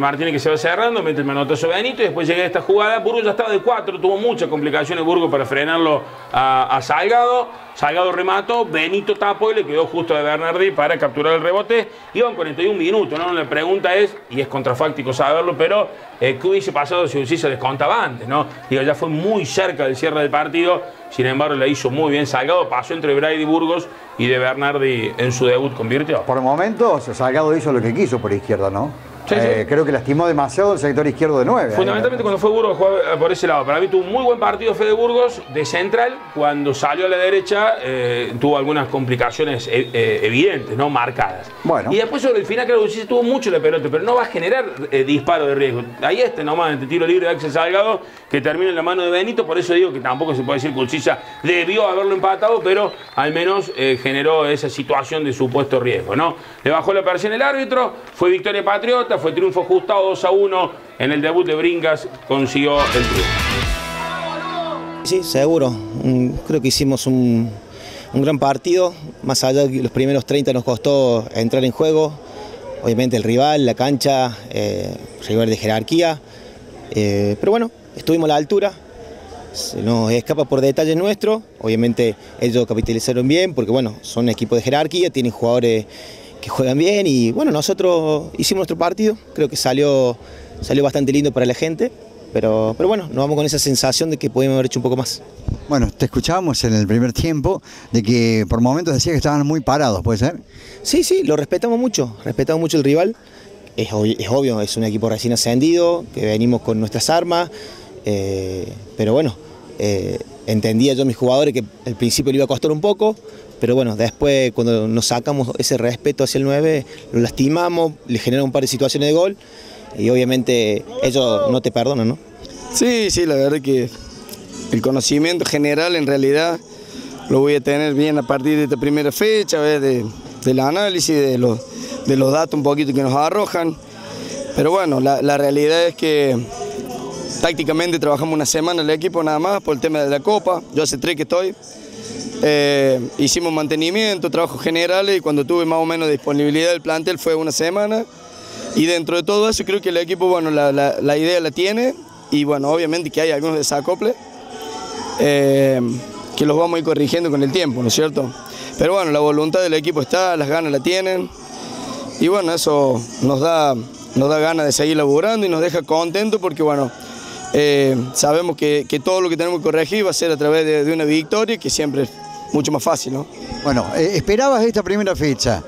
Martínez que se va cerrando, mete el manotazo Benito y después llega esta jugada. Burgos ya estaba de cuatro, tuvo muchas complicaciones Burgos para frenarlo a Salgado. Salgado remató, Benito tapó y le quedó justo de Bernardi para capturar el rebote. Iban 41 minutos, ¿no? La pregunta es, y es contrafáctico saberlo, pero eh, ¿qué hubiese pasado si se descontaba antes, no? Digo, ya fue muy cerca del cierre del partido, sin embargo la hizo muy bien Salgado, pasó entre Brady Burgos y de Bernardi en su debut convirtió. Por momentos, Salgado hizo lo que quiso por izquierda, ¿no? Eh, creo que lastimó demasiado el sector izquierdo de 9. Fundamentalmente cuando fue Burgos jugaba por ese lado. Para mí tuvo un muy buen partido Fede Burgos de central. Cuando salió a la derecha eh, tuvo algunas complicaciones eh, eh, evidentes, no marcadas. Bueno. Y después sobre el final, claro, sí tuvo mucho la pelota, pero no va a generar eh, disparo de riesgo. Ahí este nomás, este tiro libre de Axel Salgado, que termina en la mano de Benito. Por eso digo que tampoco se puede decir que Uchilla debió haberlo empatado, pero al menos eh, generó esa situación de supuesto riesgo, ¿no? Le bajó la persiana el árbitro, fue victoria patriota, fue triunfo ajustado 2 a 1 en el debut de Bringas, consiguió el triunfo. sí, seguro. Mm, Creo que hicimos un, un gran partido. Más allá de los primeros 30 nos costó entrar en juego. Obviamente el rival, la cancha, eh, rival de jerarquía. Eh, pero bueno, estuvimos a la altura. Se nos escapa por detalles nuestros. Obviamente ellos capitalizaron bien porque bueno, son un equipo de jerarquía, tienen jugadores que juegan bien y bueno, nosotros hicimos nuestro partido. Creo que salió, salió bastante lindo para la gente. Pero, pero bueno, nos vamos con esa sensación de que podemos haber hecho un poco más. Bueno, te escuchábamos en el primer tiempo de que por momentos decía que estaban muy parados, ¿puede ser? Sí, sí, lo respetamos mucho, respetamos mucho el rival. Es, obvi- es obvio, es un equipo recién ascendido, que venimos con nuestras armas, eh, pero bueno, eh, entendía yo a mis jugadores que al principio le iba a costar un poco, pero bueno, después cuando nos sacamos ese respeto hacia el 9, lo lastimamos, le generan un par de situaciones de gol y obviamente ellos no te perdonan, ¿no? Sí, sí, la verdad que el conocimiento general en realidad lo voy a tener bien a partir de esta primera fecha. De, del análisis, de los, de los datos un poquito que nos arrojan. Pero bueno, la, la realidad es que tácticamente trabajamos una semana el equipo nada más por el tema de la Copa. Yo hace tres que estoy. Eh, hicimos mantenimiento, trabajos generales y cuando tuve más o menos disponibilidad del plantel fue una semana. Y dentro de todo eso creo que el equipo, bueno, la, la- la idea la tiene y bueno, obviamente que hay algunos desacoples eh, que los vamos a ir corrigiendo con el tiempo, ¿no es cierto? Pero bueno, la voluntad del equipo está, las ganas la tienen y bueno, eso nos da, nos da ganas de seguir laburando y nos deja contentos porque bueno, eh, sabemos que, que todo lo que tenemos que corregir va a ser a través de, de una victoria que siempre mucho más fácil, ¿no? Bueno, eh, ¿esperabas esta primera fecha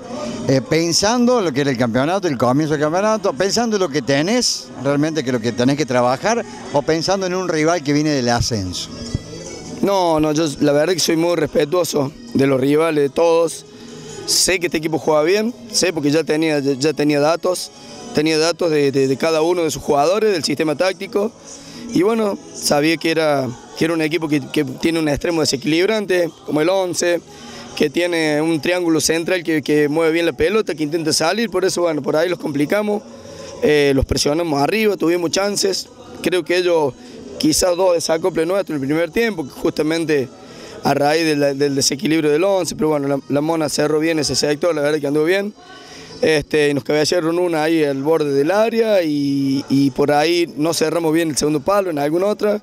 eh, pensando en lo que era el campeonato, el comienzo del campeonato, pensando en lo que tenés, realmente que lo que tenés que trabajar, o pensando en un rival que viene del ascenso? No, no, yo la verdad que soy muy respetuoso de los rivales, de todos. Sé que este equipo juega bien, sé porque ya tenía, ya tenía datos, tenía datos de, de- de cada uno de sus jugadores, del sistema táctico. Y bueno, sabía que era, que era un equipo que, que tiene un extremo desequilibrante, como el 11, que tiene un triángulo central que, que mueve bien la pelota, que intenta salir, por eso bueno, por ahí los complicamos, eh, los presionamos arriba, tuvimos chances. Creo que ellos quizás dos desacoples nuestros en el primer tiempo, justamente a raíz de la- del desequilibrio del 11, pero bueno, la, la Mona cerró bien ese sector, la verdad que anduvo bien. Este, y nos cabellaron una ahí al borde del área y, y por ahí no cerramos bien el segundo palo en alguna otra,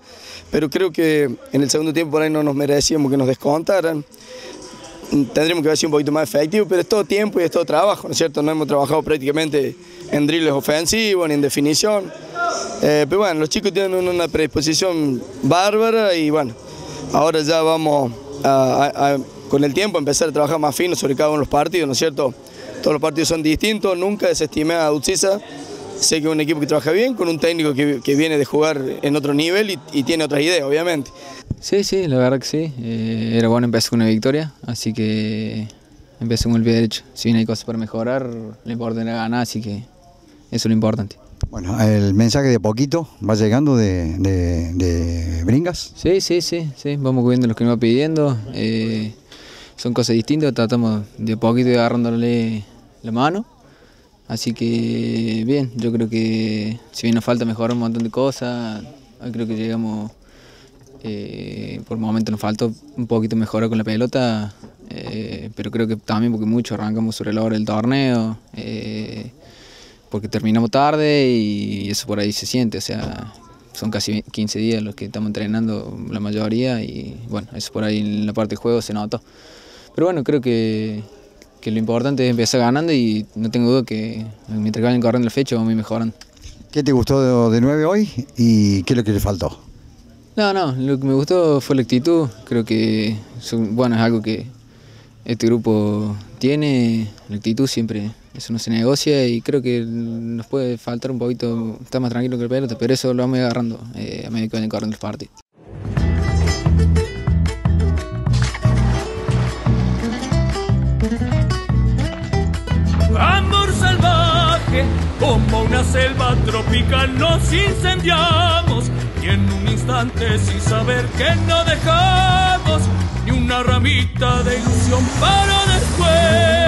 pero creo que en el segundo tiempo por ahí no nos merecíamos que nos descontaran. Tendríamos que haber sido un poquito más efectivos, pero es todo tiempo y es todo trabajo, ¿no es cierto? No hemos trabajado prácticamente en drills ofensivos ni en definición. Eh, pero bueno, los chicos tienen una predisposición bárbara y bueno, ahora ya vamos a- con el tiempo a empezar a trabajar más fino sobre cada uno de los partidos, ¿no es cierto? Todos los partidos son distintos, nunca desestimé a Utsisa. Sé que es un equipo que trabaja bien, con un técnico que, que viene de jugar en otro nivel y, y tiene otras ideas, obviamente. Sí, sí, la verdad que sí. Eh, era bueno empezar con una victoria, así que empecé con el pie derecho. Si bien hay cosas para mejorar, lo importante era ganar, así que eso es lo importante. Bueno, el mensaje de poquito va llegando de, de- de Bringas. Sí, sí, sí, sí, vamos cubriendo lo que nos va pidiendo. eh, son cosas distintas, tratamos de poquito de agarrándole la mano. Así que bien, yo creo que si bien nos falta mejorar un montón de cosas, creo que llegamos, eh, por momentos nos faltó un poquito mejorar con la pelota, eh, pero creo que también porque mucho arrancamos sobre la hora del torneo, eh, porque terminamos tarde y eso por ahí se siente, o sea, son casi 15 días los que estamos entrenando la mayoría y bueno, eso por ahí en la parte de juego se notó. Pero bueno, creo que, que lo importante es empezar ganando y no tengo duda que mientras vayan corriendo la fecha vamos a ir mejorando. ¿Qué te gustó de, de 9 hoy y qué es lo que le faltó? No, no, lo que me gustó fue la actitud, creo que bueno, es algo que este grupo tiene, la actitud siempre, eso no se negocia y creo que nos puede faltar un poquito, estar más tranquilo que el pelota, pero eso lo vamos agarrando eh, a medida que vayan corriendo los partidos. Como una selva tropical nos incendiamos y en un instante sin saber que no dejamos ni una ramita de ilusión para después.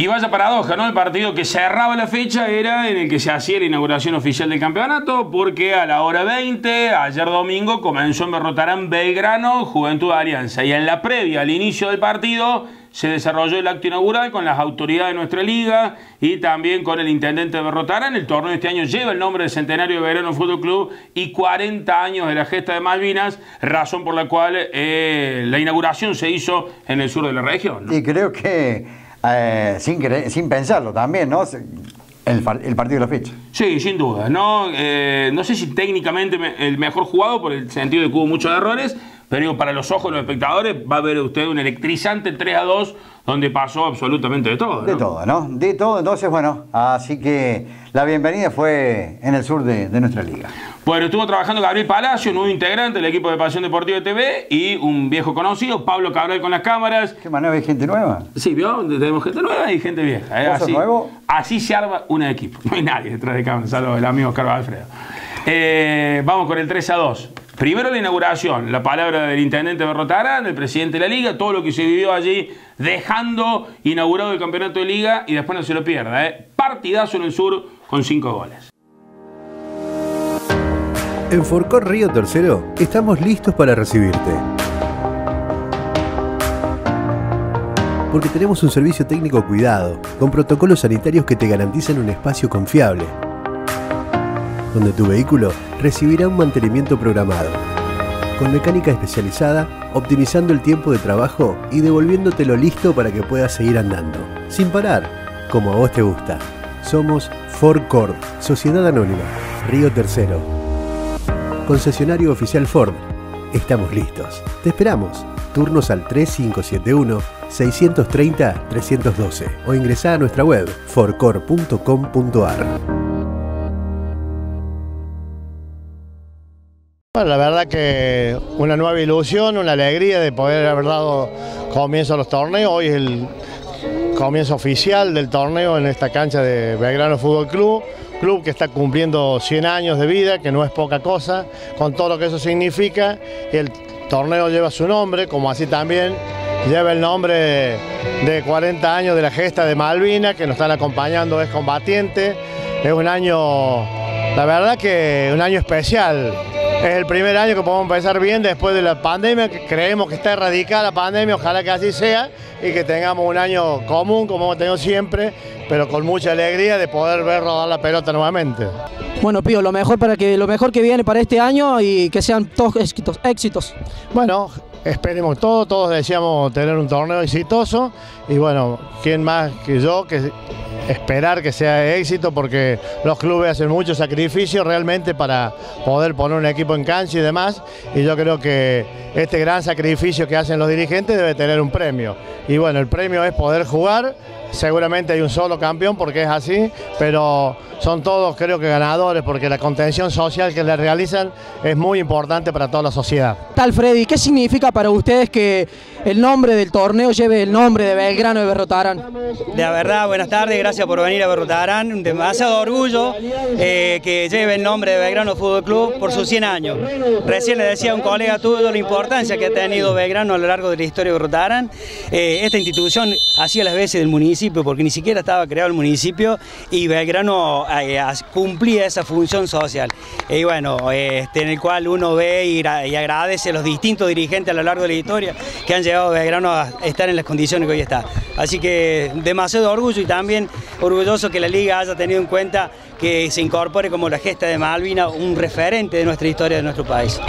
Y vaya paradoja, ¿no? El partido que cerraba la fecha era en el que se hacía la inauguración oficial del campeonato, porque a la hora 20, ayer domingo, comenzó en Berrotarán Belgrano, Juventud Alianza. Y en la previa al inicio del partido se desarrolló el acto inaugural con las autoridades de nuestra liga y también con el intendente de Berrotarán. El torneo de este año lleva el nombre de Centenario de Belgrano Fútbol Club y 40 años de la gesta de Malvinas, razón por la cual eh, la inauguración se hizo en el sur de la región. Y creo que eh, sin, sin pensarlo también, ¿no? El, el, partido de la fecha. Sí, sin duda. No, eh, no sé si técnicamente el mejor jugado, por el sentido de que hubo muchos errores, pero digo, para los ojos de los espectadores va a ver usted un electrizante 3 a 2 donde pasó absolutamente de todo. ¿no? De todo, ¿no? De todo, entonces, bueno, así que la bienvenida fue en el sur de, de nuestra liga. Bueno, estuvo trabajando Gabriel Palacio, nuevo integrante del equipo de Pasión Deportiva TV, y un viejo conocido, Pablo Cabral con las cámaras. ¿Qué manera hay gente nueva? Sí, ¿vio? Tenemos gente nueva y gente vieja. ¿eh? Así, nuevo? así se arma un equipo. No hay nadie detrás de cámaras, salvo el amigo Carlos Alfredo. Eh, vamos con el 3 a 2. Primero la inauguración, la palabra del intendente Berrotarán, del presidente de la liga, todo lo que se vivió allí, dejando inaugurado el campeonato de liga y después no se lo pierda. ¿eh? Partidazo en el sur con 5 goles. En Forcor Río Tercero estamos listos para recibirte. Porque tenemos un servicio técnico cuidado, con protocolos sanitarios que te garantizan un espacio confiable, donde tu vehículo recibirá un mantenimiento programado, con mecánica especializada, optimizando el tiempo de trabajo y devolviéndotelo listo para que puedas seguir andando, sin parar, como a vos te gusta. Somos Ford Sociedad Anónima, Río Tercero. Concesionario oficial Ford. Estamos listos. Te esperamos. Turnos al 3571-630-312 o ingresá a nuestra web forcor.com.ar. Bueno, la verdad que una nueva ilusión, una alegría de poder haber dado comienzo a los torneos. Hoy es el comienzo oficial del torneo en esta cancha de Belgrano Fútbol Club. Club que está cumpliendo 100 años de vida, que no es poca cosa, con todo lo que eso significa. El torneo lleva su nombre, como así también lleva el nombre de 40 años de la gesta de Malvina, que nos están acompañando, es combatiente. Es un año, la verdad que un año especial. Es el primer año que podemos empezar bien después de la pandemia, que creemos que está erradicada la pandemia, ojalá que así sea y que tengamos un año común como hemos tenido siempre, pero con mucha alegría de poder ver rodar la pelota nuevamente. Bueno, Pío, lo mejor para que lo mejor que viene para este año y que sean todos éxitos, éxitos. Bueno, esperemos todo, todos deseamos tener un torneo exitoso. Y bueno, quién más que yo que esperar que sea éxito porque los clubes hacen mucho sacrificio realmente para poder poner un equipo en cancha y demás. Y yo creo que este gran sacrificio que hacen los dirigentes debe tener un premio. Y bueno, el premio es poder jugar, seguramente hay un solo campeón porque es así, pero son todos creo que ganadores porque la contención social que le realizan es muy importante para toda la sociedad. Tal Freddy, ¿qué significa para ustedes que el nombre del torneo lleve el nombre de Belgrano de Berrotarán? La verdad, buenas tardes, gracias por venir a Berrotarán, un demasiado orgullo eh, que lleve el nombre de Belgrano Fútbol Club por sus 100 años. Recién le decía a un colega tuyo la importancia que ha tenido Belgrano a lo largo de la historia de Berrotarán. Eh, esta institución hacía las veces del municipio porque ni siquiera estaba creado el municipio y Belgrano eh, cumplía esa función social. Y bueno, este, en el cual uno ve y, y, agradece a los distintos dirigentes a lo largo de la historia que han llevado Belgrano a estar en las condiciones que hoy está. Así que demasiado orgullo y también orgulloso que la liga haya tenido en cuenta que se incorpore como la gesta de Malvina un referente de nuestra historia de nuestro país.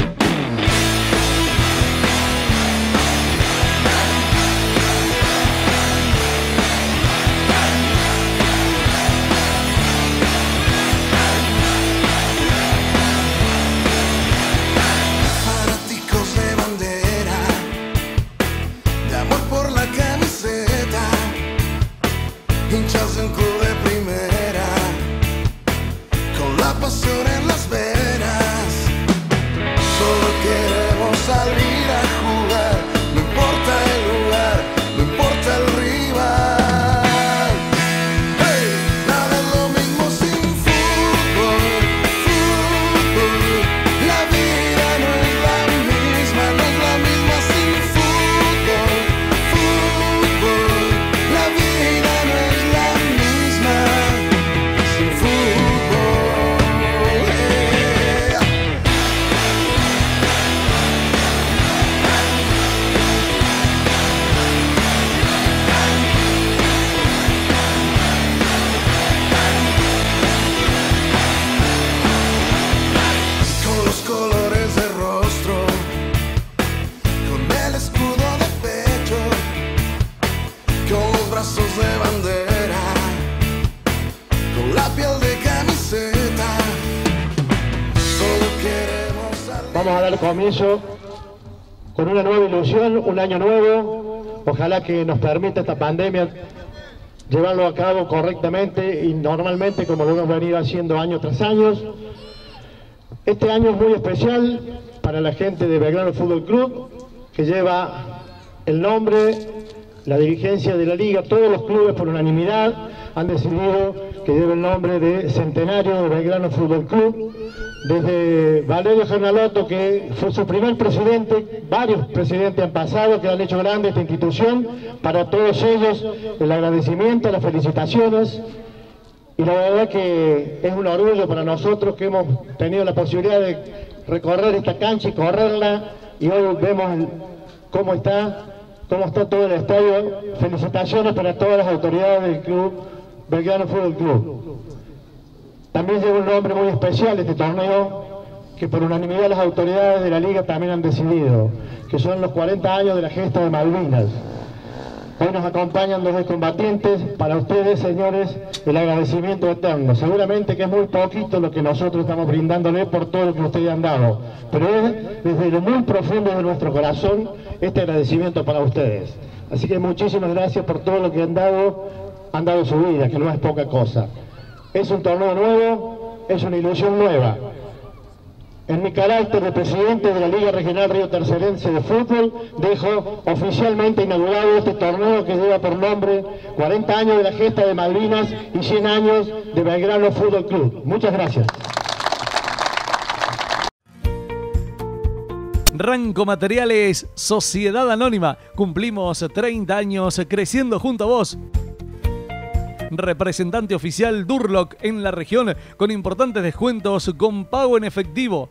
Un año nuevo. Ojalá que nos permita esta pandemia llevarlo a cabo correctamente y normalmente como lo hemos venido haciendo año tras año. Este año es muy especial para la gente de Belgrano Fútbol Club, que lleva el nombre, la dirigencia de la liga, todos los clubes por unanimidad han decidido que lleve el nombre de Centenario de Belgrano Fútbol Club. Desde Valerio Gernaloto, que fue su primer presidente, varios presidentes han pasado que han hecho grande esta institución. Para todos ellos, el agradecimiento, las felicitaciones. Y la verdad que es un orgullo para nosotros que hemos tenido la posibilidad de recorrer esta cancha y correrla. Y hoy vemos cómo está, cómo está todo el estadio. Felicitaciones para todas las autoridades del club Belgrano Fútbol Club. También lleva un nombre muy especial este torneo, que por unanimidad las autoridades de la liga también han decidido, que son los 40 años de la gesta de Malvinas. Hoy nos acompañan dos combatientes. Para ustedes, señores, el agradecimiento eterno. Seguramente que es muy poquito lo que nosotros estamos brindándole por todo lo que ustedes han dado. Pero es desde lo muy profundo de nuestro corazón este agradecimiento para ustedes. Así que muchísimas gracias por todo lo que han dado, han dado su vida, que no es poca cosa. Es un torneo nuevo, es una ilusión nueva. En mi carácter de presidente de la Liga Regional Río Tercerense de Fútbol, dejo oficialmente inaugurado este torneo que lleva por nombre 40 años de la gesta de Malvinas y 100 años de Belgrano Fútbol Club. Muchas gracias. Ranco Materiales, Sociedad Anónima. Cumplimos 30 años creciendo junto a vos representante oficial Durlock en la región con importantes descuentos con pago en efectivo.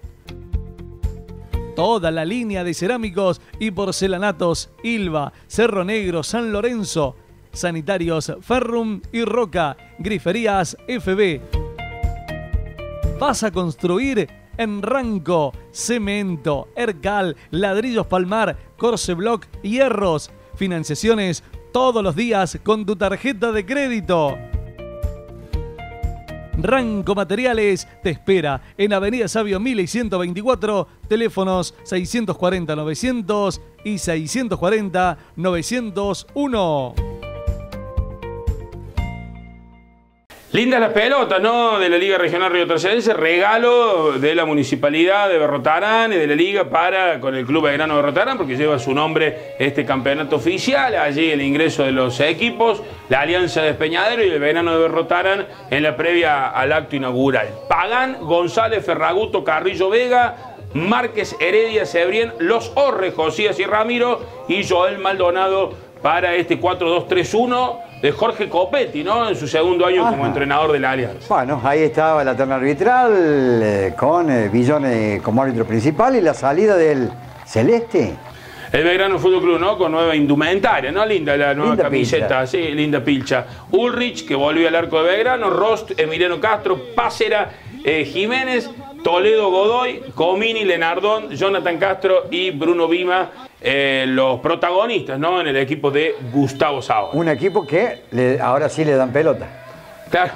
Toda la línea de cerámicos y porcelanatos Ilva, Cerro Negro, San Lorenzo, Sanitarios Ferrum y Roca, Griferías FB. Vas a construir en Ranco, Cemento, Ercal, Ladrillos Palmar, Corse Block, Hierros, financiaciones todos los días con tu tarjeta de crédito. Ranco Materiales te espera en Avenida Sabio 1124, teléfonos 640-900 y 640-901. Linda la pelota, ¿no? De la Liga Regional Río Tercerense, regalo de la Municipalidad de Berrotarán y de la Liga para con el Club de Grano Berrotarán, porque lleva su nombre este campeonato oficial, allí el ingreso de los equipos, la Alianza de Espeñadero y el Verano de Berrotarán en la previa al acto inaugural. Pagán, González, Ferraguto, Carrillo Vega, Márquez, Heredia, Cebrien, Los Orre, Josías y Ramiro y Joel Maldonado para este 4-2-3-1 de Jorge Copetti, ¿no? En su segundo año como entrenador de la Alianza. Bueno, ahí estaba la terna arbitral eh, con eh, Villone como árbitro principal y la salida del Celeste. El Belgrano Fútbol Club, ¿no? Con nueva indumentaria, ¿no? Linda la nueva camiseta, sí, linda pilcha. Ulrich, que volvió al arco de Belgrano, Rost, Emiliano Castro, Pásera, eh, Jiménez, Toledo Godoy, Comini, Lenardón, Jonathan Castro y Bruno Vima, eh, los protagonistas ¿no? en el equipo de Gustavo Sao. Un equipo que ahora sí le dan pelota. Claro.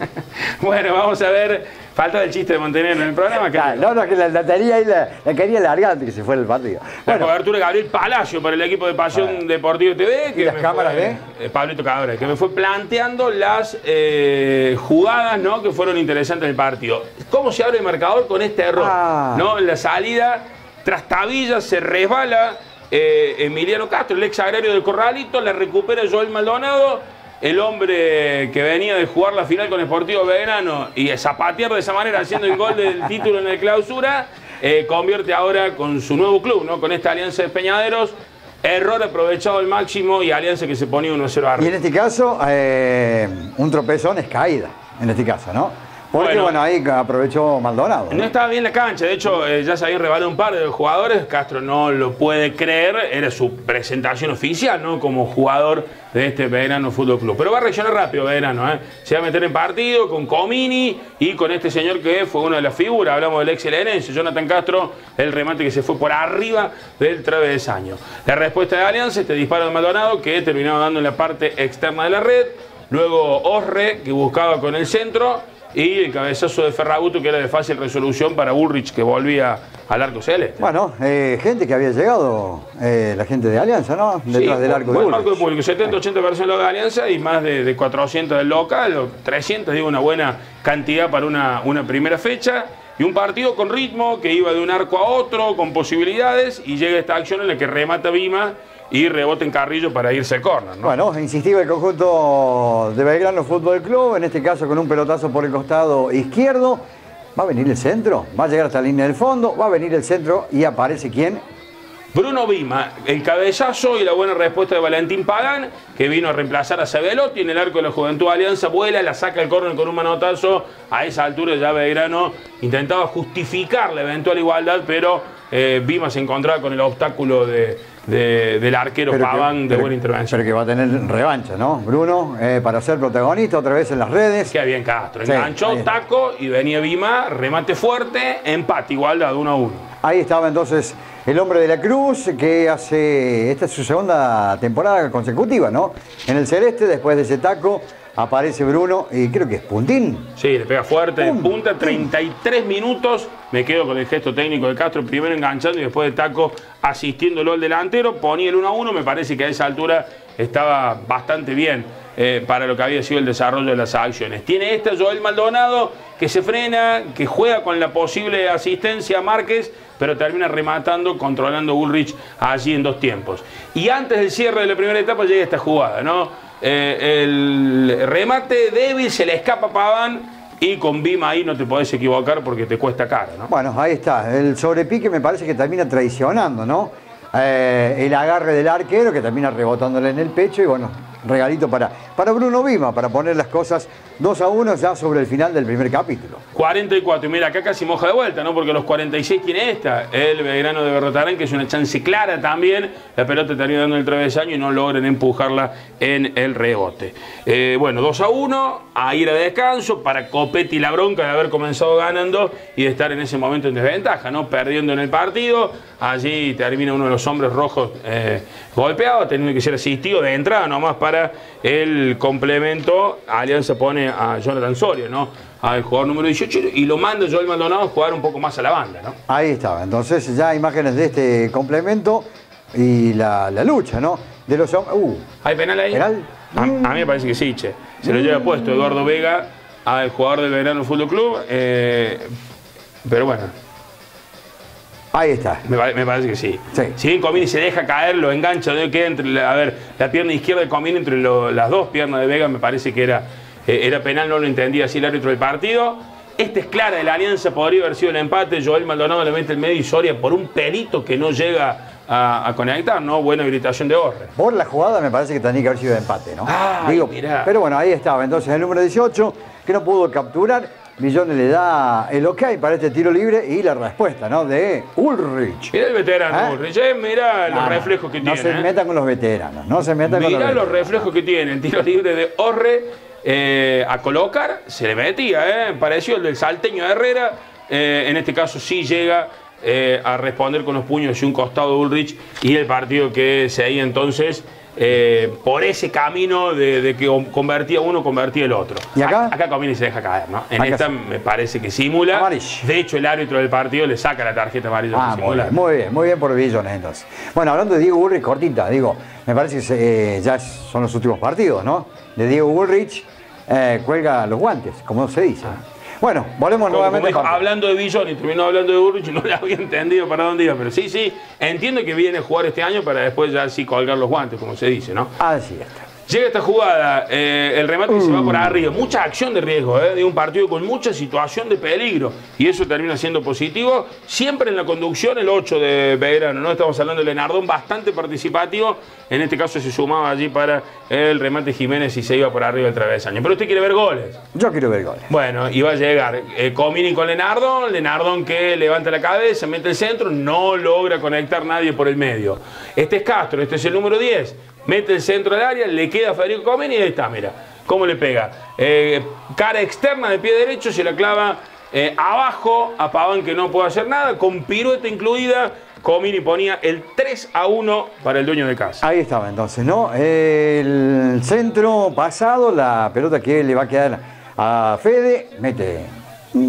(laughs) bueno, vamos a ver. Falta del chiste de mantener en el programa. no, no, que la, la, ahí la, quería largar antes que se fuera el partido. Bueno, la cobertura de Gabriel Palacio para el equipo de Pasión Deportivo TV. Que ¿Y las cámaras de? Eh, Pablito Cabra, que me fue planteando las eh, jugadas ¿no? que fueron interesantes en el partido. ¿Cómo se abre el marcador con este error? Ah. ¿no? En la salida Trastabilla se resbala eh, Emiliano Castro, el ex agrario del Corralito, le recupera Joel Maldonado, el hombre que venía de jugar la final con Sportivo Belgrano y zapatear de esa manera haciendo el gol del título en el clausura, eh, convierte ahora con su nuevo club, ¿no? con esta alianza de Peñaderos. Error aprovechado al máximo y alianza que se ponía 1-0 arriba. Y en este caso, eh, un tropezón es caída, en este caso, ¿no? Porque bueno, ahí aprovechó Maldonado. ¿no? estaba bien la cancha, de hecho eh, ya se habían un par de jugadores, Castro no lo puede creer, era su presentación oficial, ¿no? Como jugador de este Verano Fútbol Club. Pero va a reaccionar rápido Verano, ¿eh? Se va a meter en partido con Comini y con este señor que fue una de las figuras, hablamos del ex Jonathan Castro, el remate que se fue por arriba del travesaño. La respuesta de Alianza, este disparo de Maldonado que terminó dando en la parte externa de la red, luego Osre que buscaba con el centro y el cabezazo de Ferraguto que era de fácil resolución para Ulrich que volvía al arco celeste. Bueno, eh, gente que había llegado, eh, la gente de Alianza, ¿no? Detrás Sí, del arco de buen Ulrich. marco de público, 70, 80 personas de Alianza y más de, de 400 del local, o 300, digo, una buena cantidad para una, una primera fecha. Y un partido con ritmo que iba de un arco a otro, con posibilidades, y llega esta acción en la que remata Vima y rebota en Carrillo para irse al córner. ¿no? Bueno, insistía el conjunto de Belgrano Fútbol Club, en este caso con un pelotazo por el costado izquierdo. Va a venir el centro, va a llegar hasta la línea del fondo, va a venir el centro y aparece quién? Bruno Vima, el cabezazo y la buena respuesta de Valentín Pagán, que vino a reemplazar a Sabelotti en el arco de la Juventud Alianza, vuela, la saca el córner con un manotazo. A esa altura ya Belgrano intentaba justificar la eventual igualdad, pero eh, Vima se encontraba con el obstáculo de- de- del arquero Pero que- Paván de pero- buena intervención. Pero que va a tener revancha, ¿no? Bruno, eh, para ser protagonista otra vez en las redes. Queda bien Castro, Sí, enganchó, taco y venía Vima, remate fuerte, empate, igualdad, uno a uno. Ahí estaba entonces el hombre de la Cruz, que hace. Esta es su segunda temporada consecutiva, ¿no? En el celeste, después de ese taco, aparece Bruno y creo que es puntín. Sí, le pega fuerte, de punta, 33 minutos. Me quedo con el gesto técnico de Castro, primero enganchando y después de taco asistiéndolo al delantero. Ponía el 1 a 1, me parece que a esa altura estaba bastante bien eh, para lo que había sido el desarrollo de las acciones. Tiene esta Joel Maldonado que se frena, que juega con la posible asistencia a Márquez, pero termina rematando, controlando Ulrich allí en dos tiempos. Y antes del cierre de la primera etapa llega esta jugada, ¿no? Eh, el remate débil se le escapa a Paván y con Bima ahí no te podés equivocar porque te cuesta caro, ¿no? Bueno, ahí está. El sobrepique me parece que termina traicionando, ¿no? Eh, el agarre del arquero que termina rebotándole en el pecho y bueno, regalito para, para Bruno Vima, para poner las cosas 2 a 1 ya sobre el final del primer capítulo. 44, y mira, acá casi moja de vuelta, ¿no? Porque los 46 tiene esta, el Belgrano de Berrotarán, que es una chance clara también. La pelota termina dando el travesaño y no logran empujarla en el rebote. Eh, bueno, 2 a 1, a ir a descanso para Copetti la bronca de haber comenzado ganando y de estar en ese momento en desventaja, ¿no? Perdiendo en el partido. Allí termina uno de los hombres rojos eh, golpeado, teniendo que ser asistido de entrada nomás para el complemento. Alianza pone a Jonathan Soria, ¿no? Al jugador número 18 y lo manda Joel Maldonado a jugar un poco más a la banda, ¿no? Ahí estaba. Entonces ya imágenes de este complemento y la, la lucha, ¿no? De los uh, ¿Hay penal ahí? ¿Penal? A, a mí me parece que sí, che. Se lo lleva puesto Eduardo Vega al jugador del Verano Fútbol Club. eh, pero bueno, Ahí está. me, pa- me parece que sí. Si bien Comini se deja caer, lo engancha, no queda entre la, a ver, la pierna izquierda de Comini entre lo- las dos piernas de Vega, me parece que era, eh, era penal, no lo entendía así el árbitro del partido. Esta es clara de la alianza, podría haber sido el empate. Joel Maldonado le mete el medio y Soria por un pelito que no llega a, a conectar, ¿no? Buena habilitación de Orre. Por la jugada me parece que tenía que haber sido de empate, ¿no? Ay, Digo, mirá. pero bueno, ahí estaba. Entonces el número 18, que no pudo capturar, Millones le da el ok para este tiro libre y la respuesta, ¿no? De Ulrich. Mira el veterano ¿Eh? Ulrich, eh, mira los No, no, reflejos que no tiene. se eh. metan con los veteranos, no se metan con los Mirá los reflejos que tiene. El tiro libre de Orre eh, a colocar, se le metía, ¿eh? Pareció el del salteño de Herrera. Eh, en este caso sí llega a responder con los puños y un costado de Ulrich. Y el partido que seguía entonces eh, por ese camino de, de que convertía uno, convertía el otro. ¿Y acá? Acá Comini se deja caer, ¿no? En Acá esta sí. me parece que simula. De hecho, el árbitro del partido le saca la tarjeta amarilla Ah, muy bien, muy bien, muy bien por Billones entonces. Bueno, hablando de Diego Ulrich, cortita, digo, me parece que se- eh, ya son los últimos partidos, ¿no? De Diego Ulrich, eh, cuelga los guantes, como se dice. Bueno, volvemos Como- como nuevamente. dijo, hablando de Billón y terminó hablando de Ulrich, (laughs) no le había entendido para dónde iba, pero sí, sí, entiendo que viene a jugar este año para después ya sí colgar los guantes, como se dice, ¿no? Así está. Llega esta jugada, eh, el remate se va por arriba, mucha acción de riesgo, eh, de un partido con mucha situación de peligro, y eso termina siendo positivo. Siempre en la conducción, el 8 de Belgrano, ¿no? Estamos hablando de Lenardón, bastante participativo, en este caso se sumaba allí para el remate Jiménez y se iba por arriba el travesaño. Pero usted quiere ver goles. Yo quiero ver goles. Bueno, y va a llegar eh, Comini con Lenardón, Lenardón que levanta la cabeza, mete el centro, no logra conectar nadie por el medio. Este es Castro, este es el número 10, mete el centro al área, le queda a Federico Comini y ahí está, mira, cómo le pega. Eh, cara externa de pie derecho, se la clava eh, abajo a Paván que no puede hacer nada, con pirueta incluida, Comini ponía el 3 a 1 para el dueño de casa. Ahí estaba entonces, ¿no? El centro pasado, la pelota que le va a quedar a Fede, mete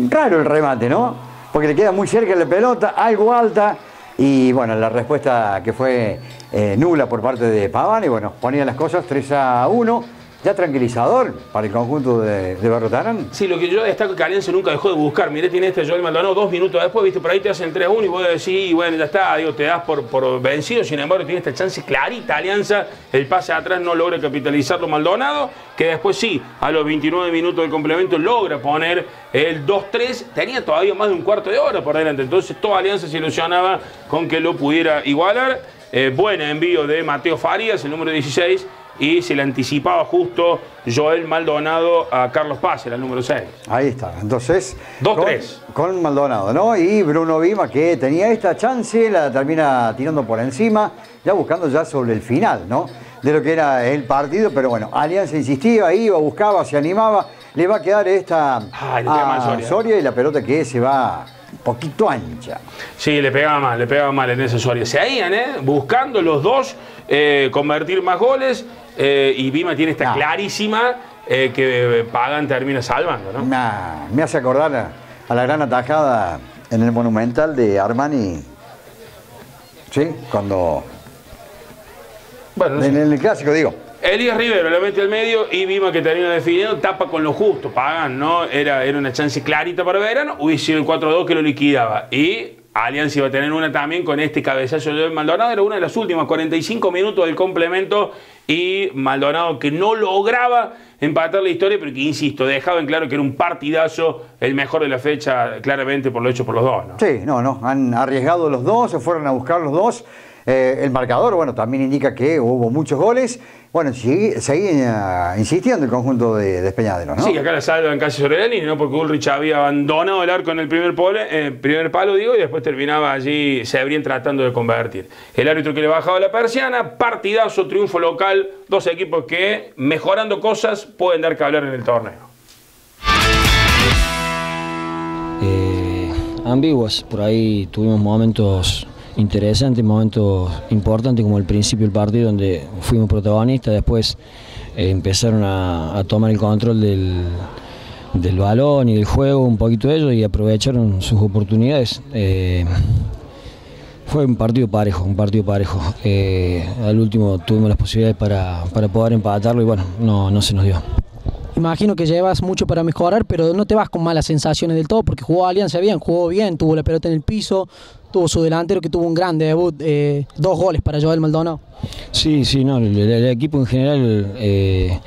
raro el remate, ¿no? Porque le queda muy cerca la pelota, algo alta, y bueno, la respuesta que fue eh, nula por parte de Paván, y bueno, ponía las cosas 3 a 1 ya tranquilizador para el conjunto de, de Barrotarán. Sí, lo que yo destaco es que Alianza nunca dejó de buscar. Miré, tiene este Joel Maldonado dos minutos después, viste, por ahí te hacen 3 a 1 y vos decís, bueno, ya está, digo, te das por, por vencido. Sin embargo, tiene esta chance clarita Alianza. El pase atrás no logra capitalizarlo Maldonado, que después sí, a los 29 minutos del complemento logra poner el 2-3. Tenía todavía más de un cuarto de hora por delante. Entonces, toda Alianza se ilusionaba con que lo pudiera igualar. Eh, buen envío de Mateo Farías, el número 16 y se le anticipaba justo Joel Maldonado a Carlos Paz, era el número 6. Ahí está, entonces... 2-3. Con, con, Maldonado, ¿no? Y Bruno Vima, que tenía esta chance, la termina tirando por encima, ya buscando ya sobre el final, ¿no? De lo que era el partido, pero bueno, Alianza insistía, iba, buscaba, se animaba, le va a quedar esta Ay, a Soria. Soria y la pelota que se va un poquito ancha. Sí, le pegaba mal, le pegaba mal en ese Soria. Se iban, ¿eh? Buscando los dos eh, convertir más goles. Eh, y Vima tiene esta clarísima eh, que Pagan termina salvando, ¿no? Nah, me hace acordar a, a, la gran atajada en el Monumental de Armani. ¿Sí? Cuando. Bueno, en, el clásico, digo. Elías Rivero le mete al medio y Vima que termina definiendo, tapa con lo justo, pagan, ¿no? Era, era una chance clarita para Verano, hubiese sido el 4-2 que lo liquidaba. Y Alianza iba a tener una también con este cabezazo de Maldonado, era una de las últimas 45 minutos del complemento y Maldonado que no lograba empatar la historia, pero que, insisto, dejaba en claro que era un partidazo, el mejor de la fecha, claramente por lo hecho por los dos, ¿no? Sí, no, no, han arriesgado los dos, se fueron a buscar los dos. Eh, el marcador, bueno, también indica que hubo muchos goles. Bueno, sigue, sigue uh, insistiendo el conjunto de, de Peñadero, ¿no? Sí, acá la salvan casi sobre la línea, ¿no? Porque Ulrich había abandonado el arco en el primer, pole, eh, primer palo, digo, y después terminaba allí, se habrían tratando de convertir. El árbitro que le bajaba la persiana, partidazo, triunfo local, dos equipos que, mejorando cosas, pueden dar que hablar en el torneo. Eh, ambiguos, por ahí tuvimos momentos interesante, momentos importantes como el principio del partido donde fuimos protagonistas, después eh, empezaron a, tomar el control del, del, balón y del juego, un poquito ellos y aprovecharon sus oportunidades. Eh, fue un partido parejo, un partido parejo. Eh, al último tuvimos las posibilidades para, para poder empatarlo y bueno, no, no se nos dio. Imagino que llevas mucho para mejorar, pero no te vas con malas sensaciones del todo, porque jugó Alianza bien, jugó bien, tuvo la pelota en el piso, tuvo su delantero que tuvo un gran debut, eh, dos goles para Joel Maldonado. Sí, sí, no, el, equipo en general eh,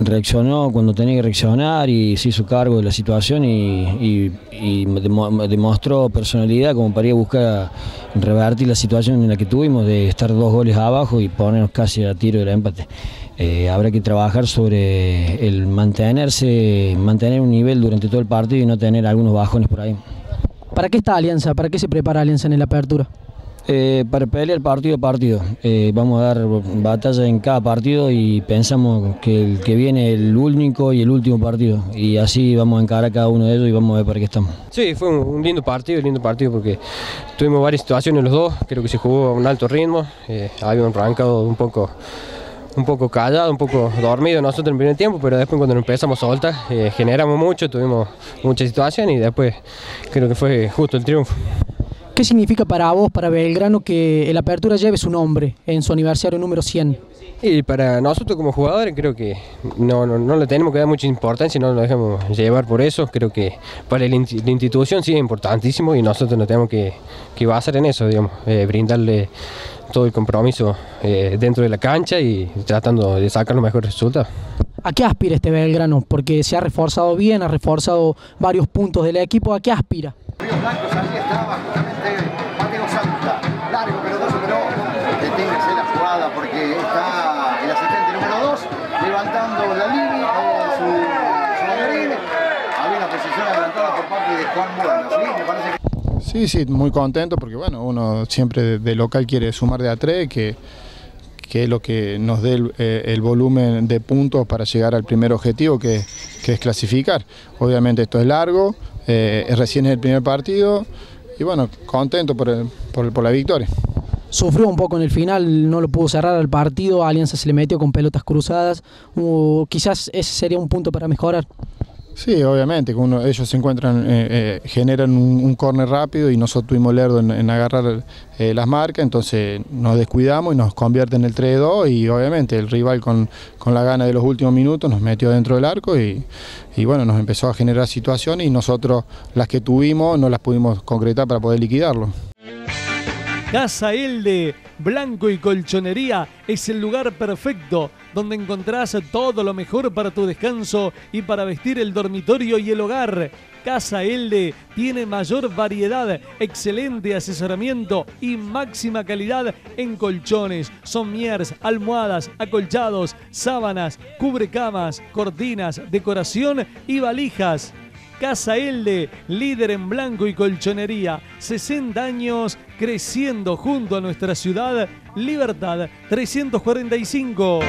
reaccionó cuando tenía que reaccionar y se hizo cargo de la situación y, y, y demostró personalidad como para ir a buscar revertir la situación en la que tuvimos de estar dos goles abajo y ponernos casi a tiro del empate. Eh, habrá que trabajar sobre el mantenerse, mantener un nivel durante todo el partido y no tener algunos bajones por ahí. ¿Para qué está Alianza? ¿Para qué se prepara Alianza en la apertura? Eh, para pelear partido a partido. Eh, vamos a dar batalla en cada partido y pensamos que el que viene es el único y el último partido. Y así vamos a encarar cada uno de ellos y vamos a ver para qué estamos. Sí, fue un lindo partido, lindo partido porque tuvimos varias situaciones los dos. Creo que se jugó a un alto ritmo. Eh, habíamos arrancado un poco un poco callado, un poco dormido nosotros en el primer tiempo, pero después cuando nos empezamos a soltar eh, generamos mucho, tuvimos muchas situaciones y después creo que fue justo el triunfo. ¿Qué significa para vos, para Belgrano, que el Apertura lleve su nombre en su aniversario número 100? Y para nosotros como jugadores creo que no, no, no le tenemos que dar mucha importancia no nos dejamos llevar por eso. Creo que para la institución sí es importantísimo y nosotros nos tenemos que, que basar en eso, digamos, eh, brindarle todo el compromiso eh, dentro de la cancha y tratando de sacar los mejores resultados. ¿A qué aspira este Belgrano? Porque se ha reforzado bien, ha reforzado varios puntos del equipo. ¿A qué aspira? largo Sí, sí, muy contento porque bueno, uno siempre de, local quiere sumar de a tres, que, que es lo que nos dé el, eh, el, volumen de puntos para llegar al primer objetivo, que, que es clasificar. Obviamente esto es largo, eh, recién es el primer partido y bueno, contento por, el, por, por la victoria. Sufrió un poco en el final, no lo pudo cerrar al partido, Alianza se le metió con pelotas cruzadas, o quizás ese sería un punto para mejorar. Sí, obviamente, ellos se encuentran, eh, eh, generan un, un córner rápido y nosotros tuvimos lerdo en, en agarrar eh, las marcas, entonces nos descuidamos y nos convierte en el 3-2 y obviamente el rival con, con la gana de los últimos minutos nos metió dentro del arco y, y bueno, nos empezó a generar situaciones y nosotros las que tuvimos no las pudimos concretar para poder liquidarlo. Casa Elde, Blanco y Colchonería es el lugar perfecto donde encontrás todo lo mejor para tu descanso y para vestir el dormitorio y el hogar. Casa Elde tiene mayor variedad, excelente asesoramiento y máxima calidad en colchones, sommiers, almohadas, acolchados, sábanas, cubrecamas, cortinas, decoración y valijas. Casa Elde, líder en blanco y colchonería, 60 años creciendo junto a nuestra ciudad, Libertad 345.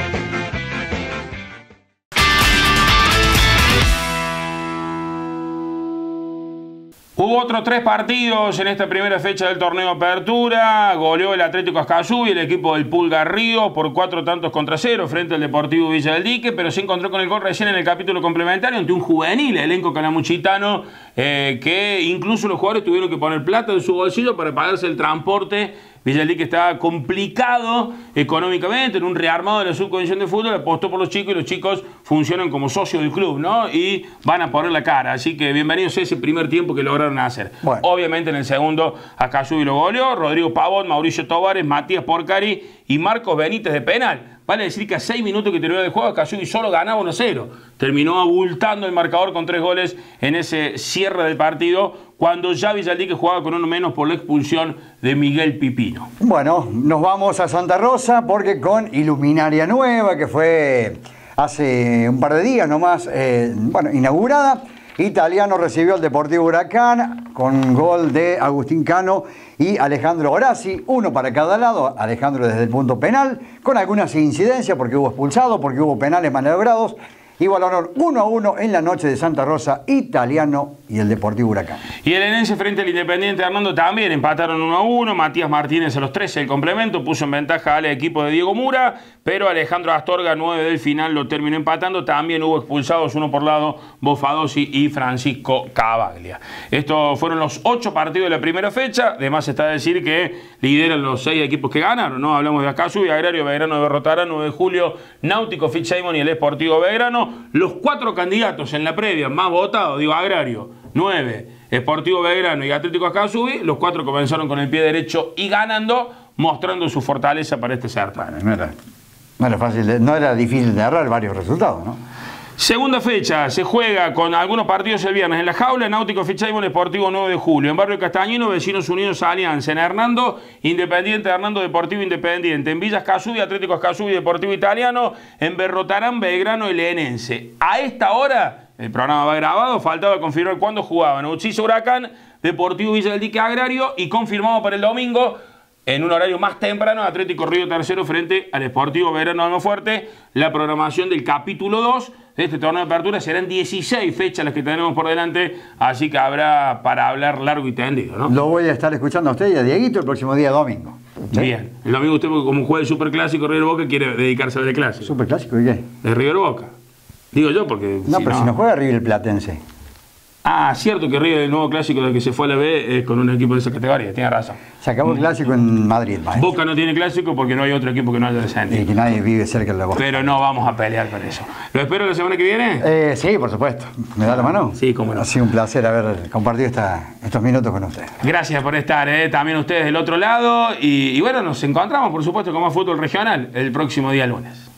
Hubo otros tres partidos en esta primera fecha del torneo Apertura. Goleó el Atlético Ascayú y el equipo del Pulgar Río por cuatro tantos contra cero frente al Deportivo Villa del Dique, pero se encontró con el gol recién en el capítulo complementario ante un juvenil elenco calamuchitano eh, que incluso los jugadores tuvieron que poner plata de su bolsillo para pagarse el transporte. Villa del Dique estaba complicado económicamente en un rearmado de la subcomisión de fútbol, apostó por los chicos y los chicos funcionan como socios del club, ¿no? Y van a poner la cara. Así que bienvenidos a ese primer tiempo que lograron hacer. Obviamente en el segundo, Acayubi lo goleó, Rodrigo Pavón, Mauricio Tovares, Matías Porcari y Marcos Benítez de penal. Vale decir que a seis minutos que terminó el juego, Acayubi solo ganaba 1-0. Terminó abultando el marcador con tres goles en ese cierre del partido, cuando ya Villaldique jugaba con uno menos por la expulsión de Miguel Pipino. Bueno, nos vamos a Santa Rosa porque con Iluminaria Nueva, que fue hace un par de días nomás, eh, bueno, inaugurada, Italiano recibió al Deportivo Huracán con gol de Agustín Cano y Alejandro Horaci, uno para cada lado, Alejandro desde el punto penal, con algunas incidencias porque hubo expulsado, porque hubo penales maniobrados. Igualaron 1 a 1 en la noche de Santa Rosa, Italiano y el Deportivo Huracán. Y el Enense frente al Independiente Hernando también empataron 1 a 1. Matías Martínez a los 13 el complemento, puso en ventaja al equipo de Diego Mura, pero Alejandro Astorga 9 del final lo terminó empatando. También hubo expulsados, uno por lado, Bofadosi y Francisco Cavaglia. Estos fueron los ocho partidos de la primera fecha. Además está a decir que lideran los seis equipos que ganaron. ¿no? Hablamos de Acasu y Agrario, Belgrano de Berrotará, 9 de julio, Náutico, Fitzsimon y el Esportivo Belgrano. Los cuatro candidatos en la previa más votados, digo Agrario, 9, Esportivo Belgrano y Atlético Acasubi, los cuatro comenzaron con el pie derecho y ganando, mostrando su fortaleza para este certamen. No era, no era fácil, no era difícil de agarrar varios resultados, ¿no? Segunda fecha, se juega con algunos partidos el viernes en la jaula, Náutico Fichaimon Deportivo 9 de julio, en Barrio Castañino, Vecinos Unidos Alianza, en Hernando, Independiente Hernando Deportivo Independiente, en Villas Casubi, Atlético Casubi Deportivo Italiano, en Berrotarán, Belgrano y Lenense. A esta hora, el programa va grabado, faltaba confirmar cuándo jugaban. Uchizo Huracán, Deportivo Villa del Dique Agrario y confirmado para el domingo en un horario más temprano, Atlético Río Tercero frente al Esportivo Verano Almafuerte. La programación del capítulo 2 de este torneo de apertura serán 16 fechas las que tenemos por delante, así que habrá para hablar largo y tendido, ¿no? Lo voy a estar escuchando a usted y a Dieguito el próximo día domingo. ¿Sí? Bien. El domingo usted, como juega el Superclásico River Boca, quiere dedicarse al de clásico. ¿Superclásico y qué? De River Boca. Digo yo, porque. No, pero si no juega River Platense. Ah, cierto que River, el nuevo clásico del que se fue a la B, es con un equipo de esa categoría, tiene razón. Se acabó el clásico en Madrid, maestro. Boca no tiene clásico porque no hay otro equipo que no haya descendido. Y que nadie vive cerca de la Boca. Pero no vamos a pelear por eso. ¿Lo espero la semana que viene? Eh, sí, por supuesto. ¿Me da la mano? Sí, cómo no. Ha sido un placer haber compartido esta- estos minutos con usted. Gracias por estar, eh, también ustedes del otro lado. Y, y bueno, nos encontramos, por supuesto, con más fútbol regional el próximo día lunes.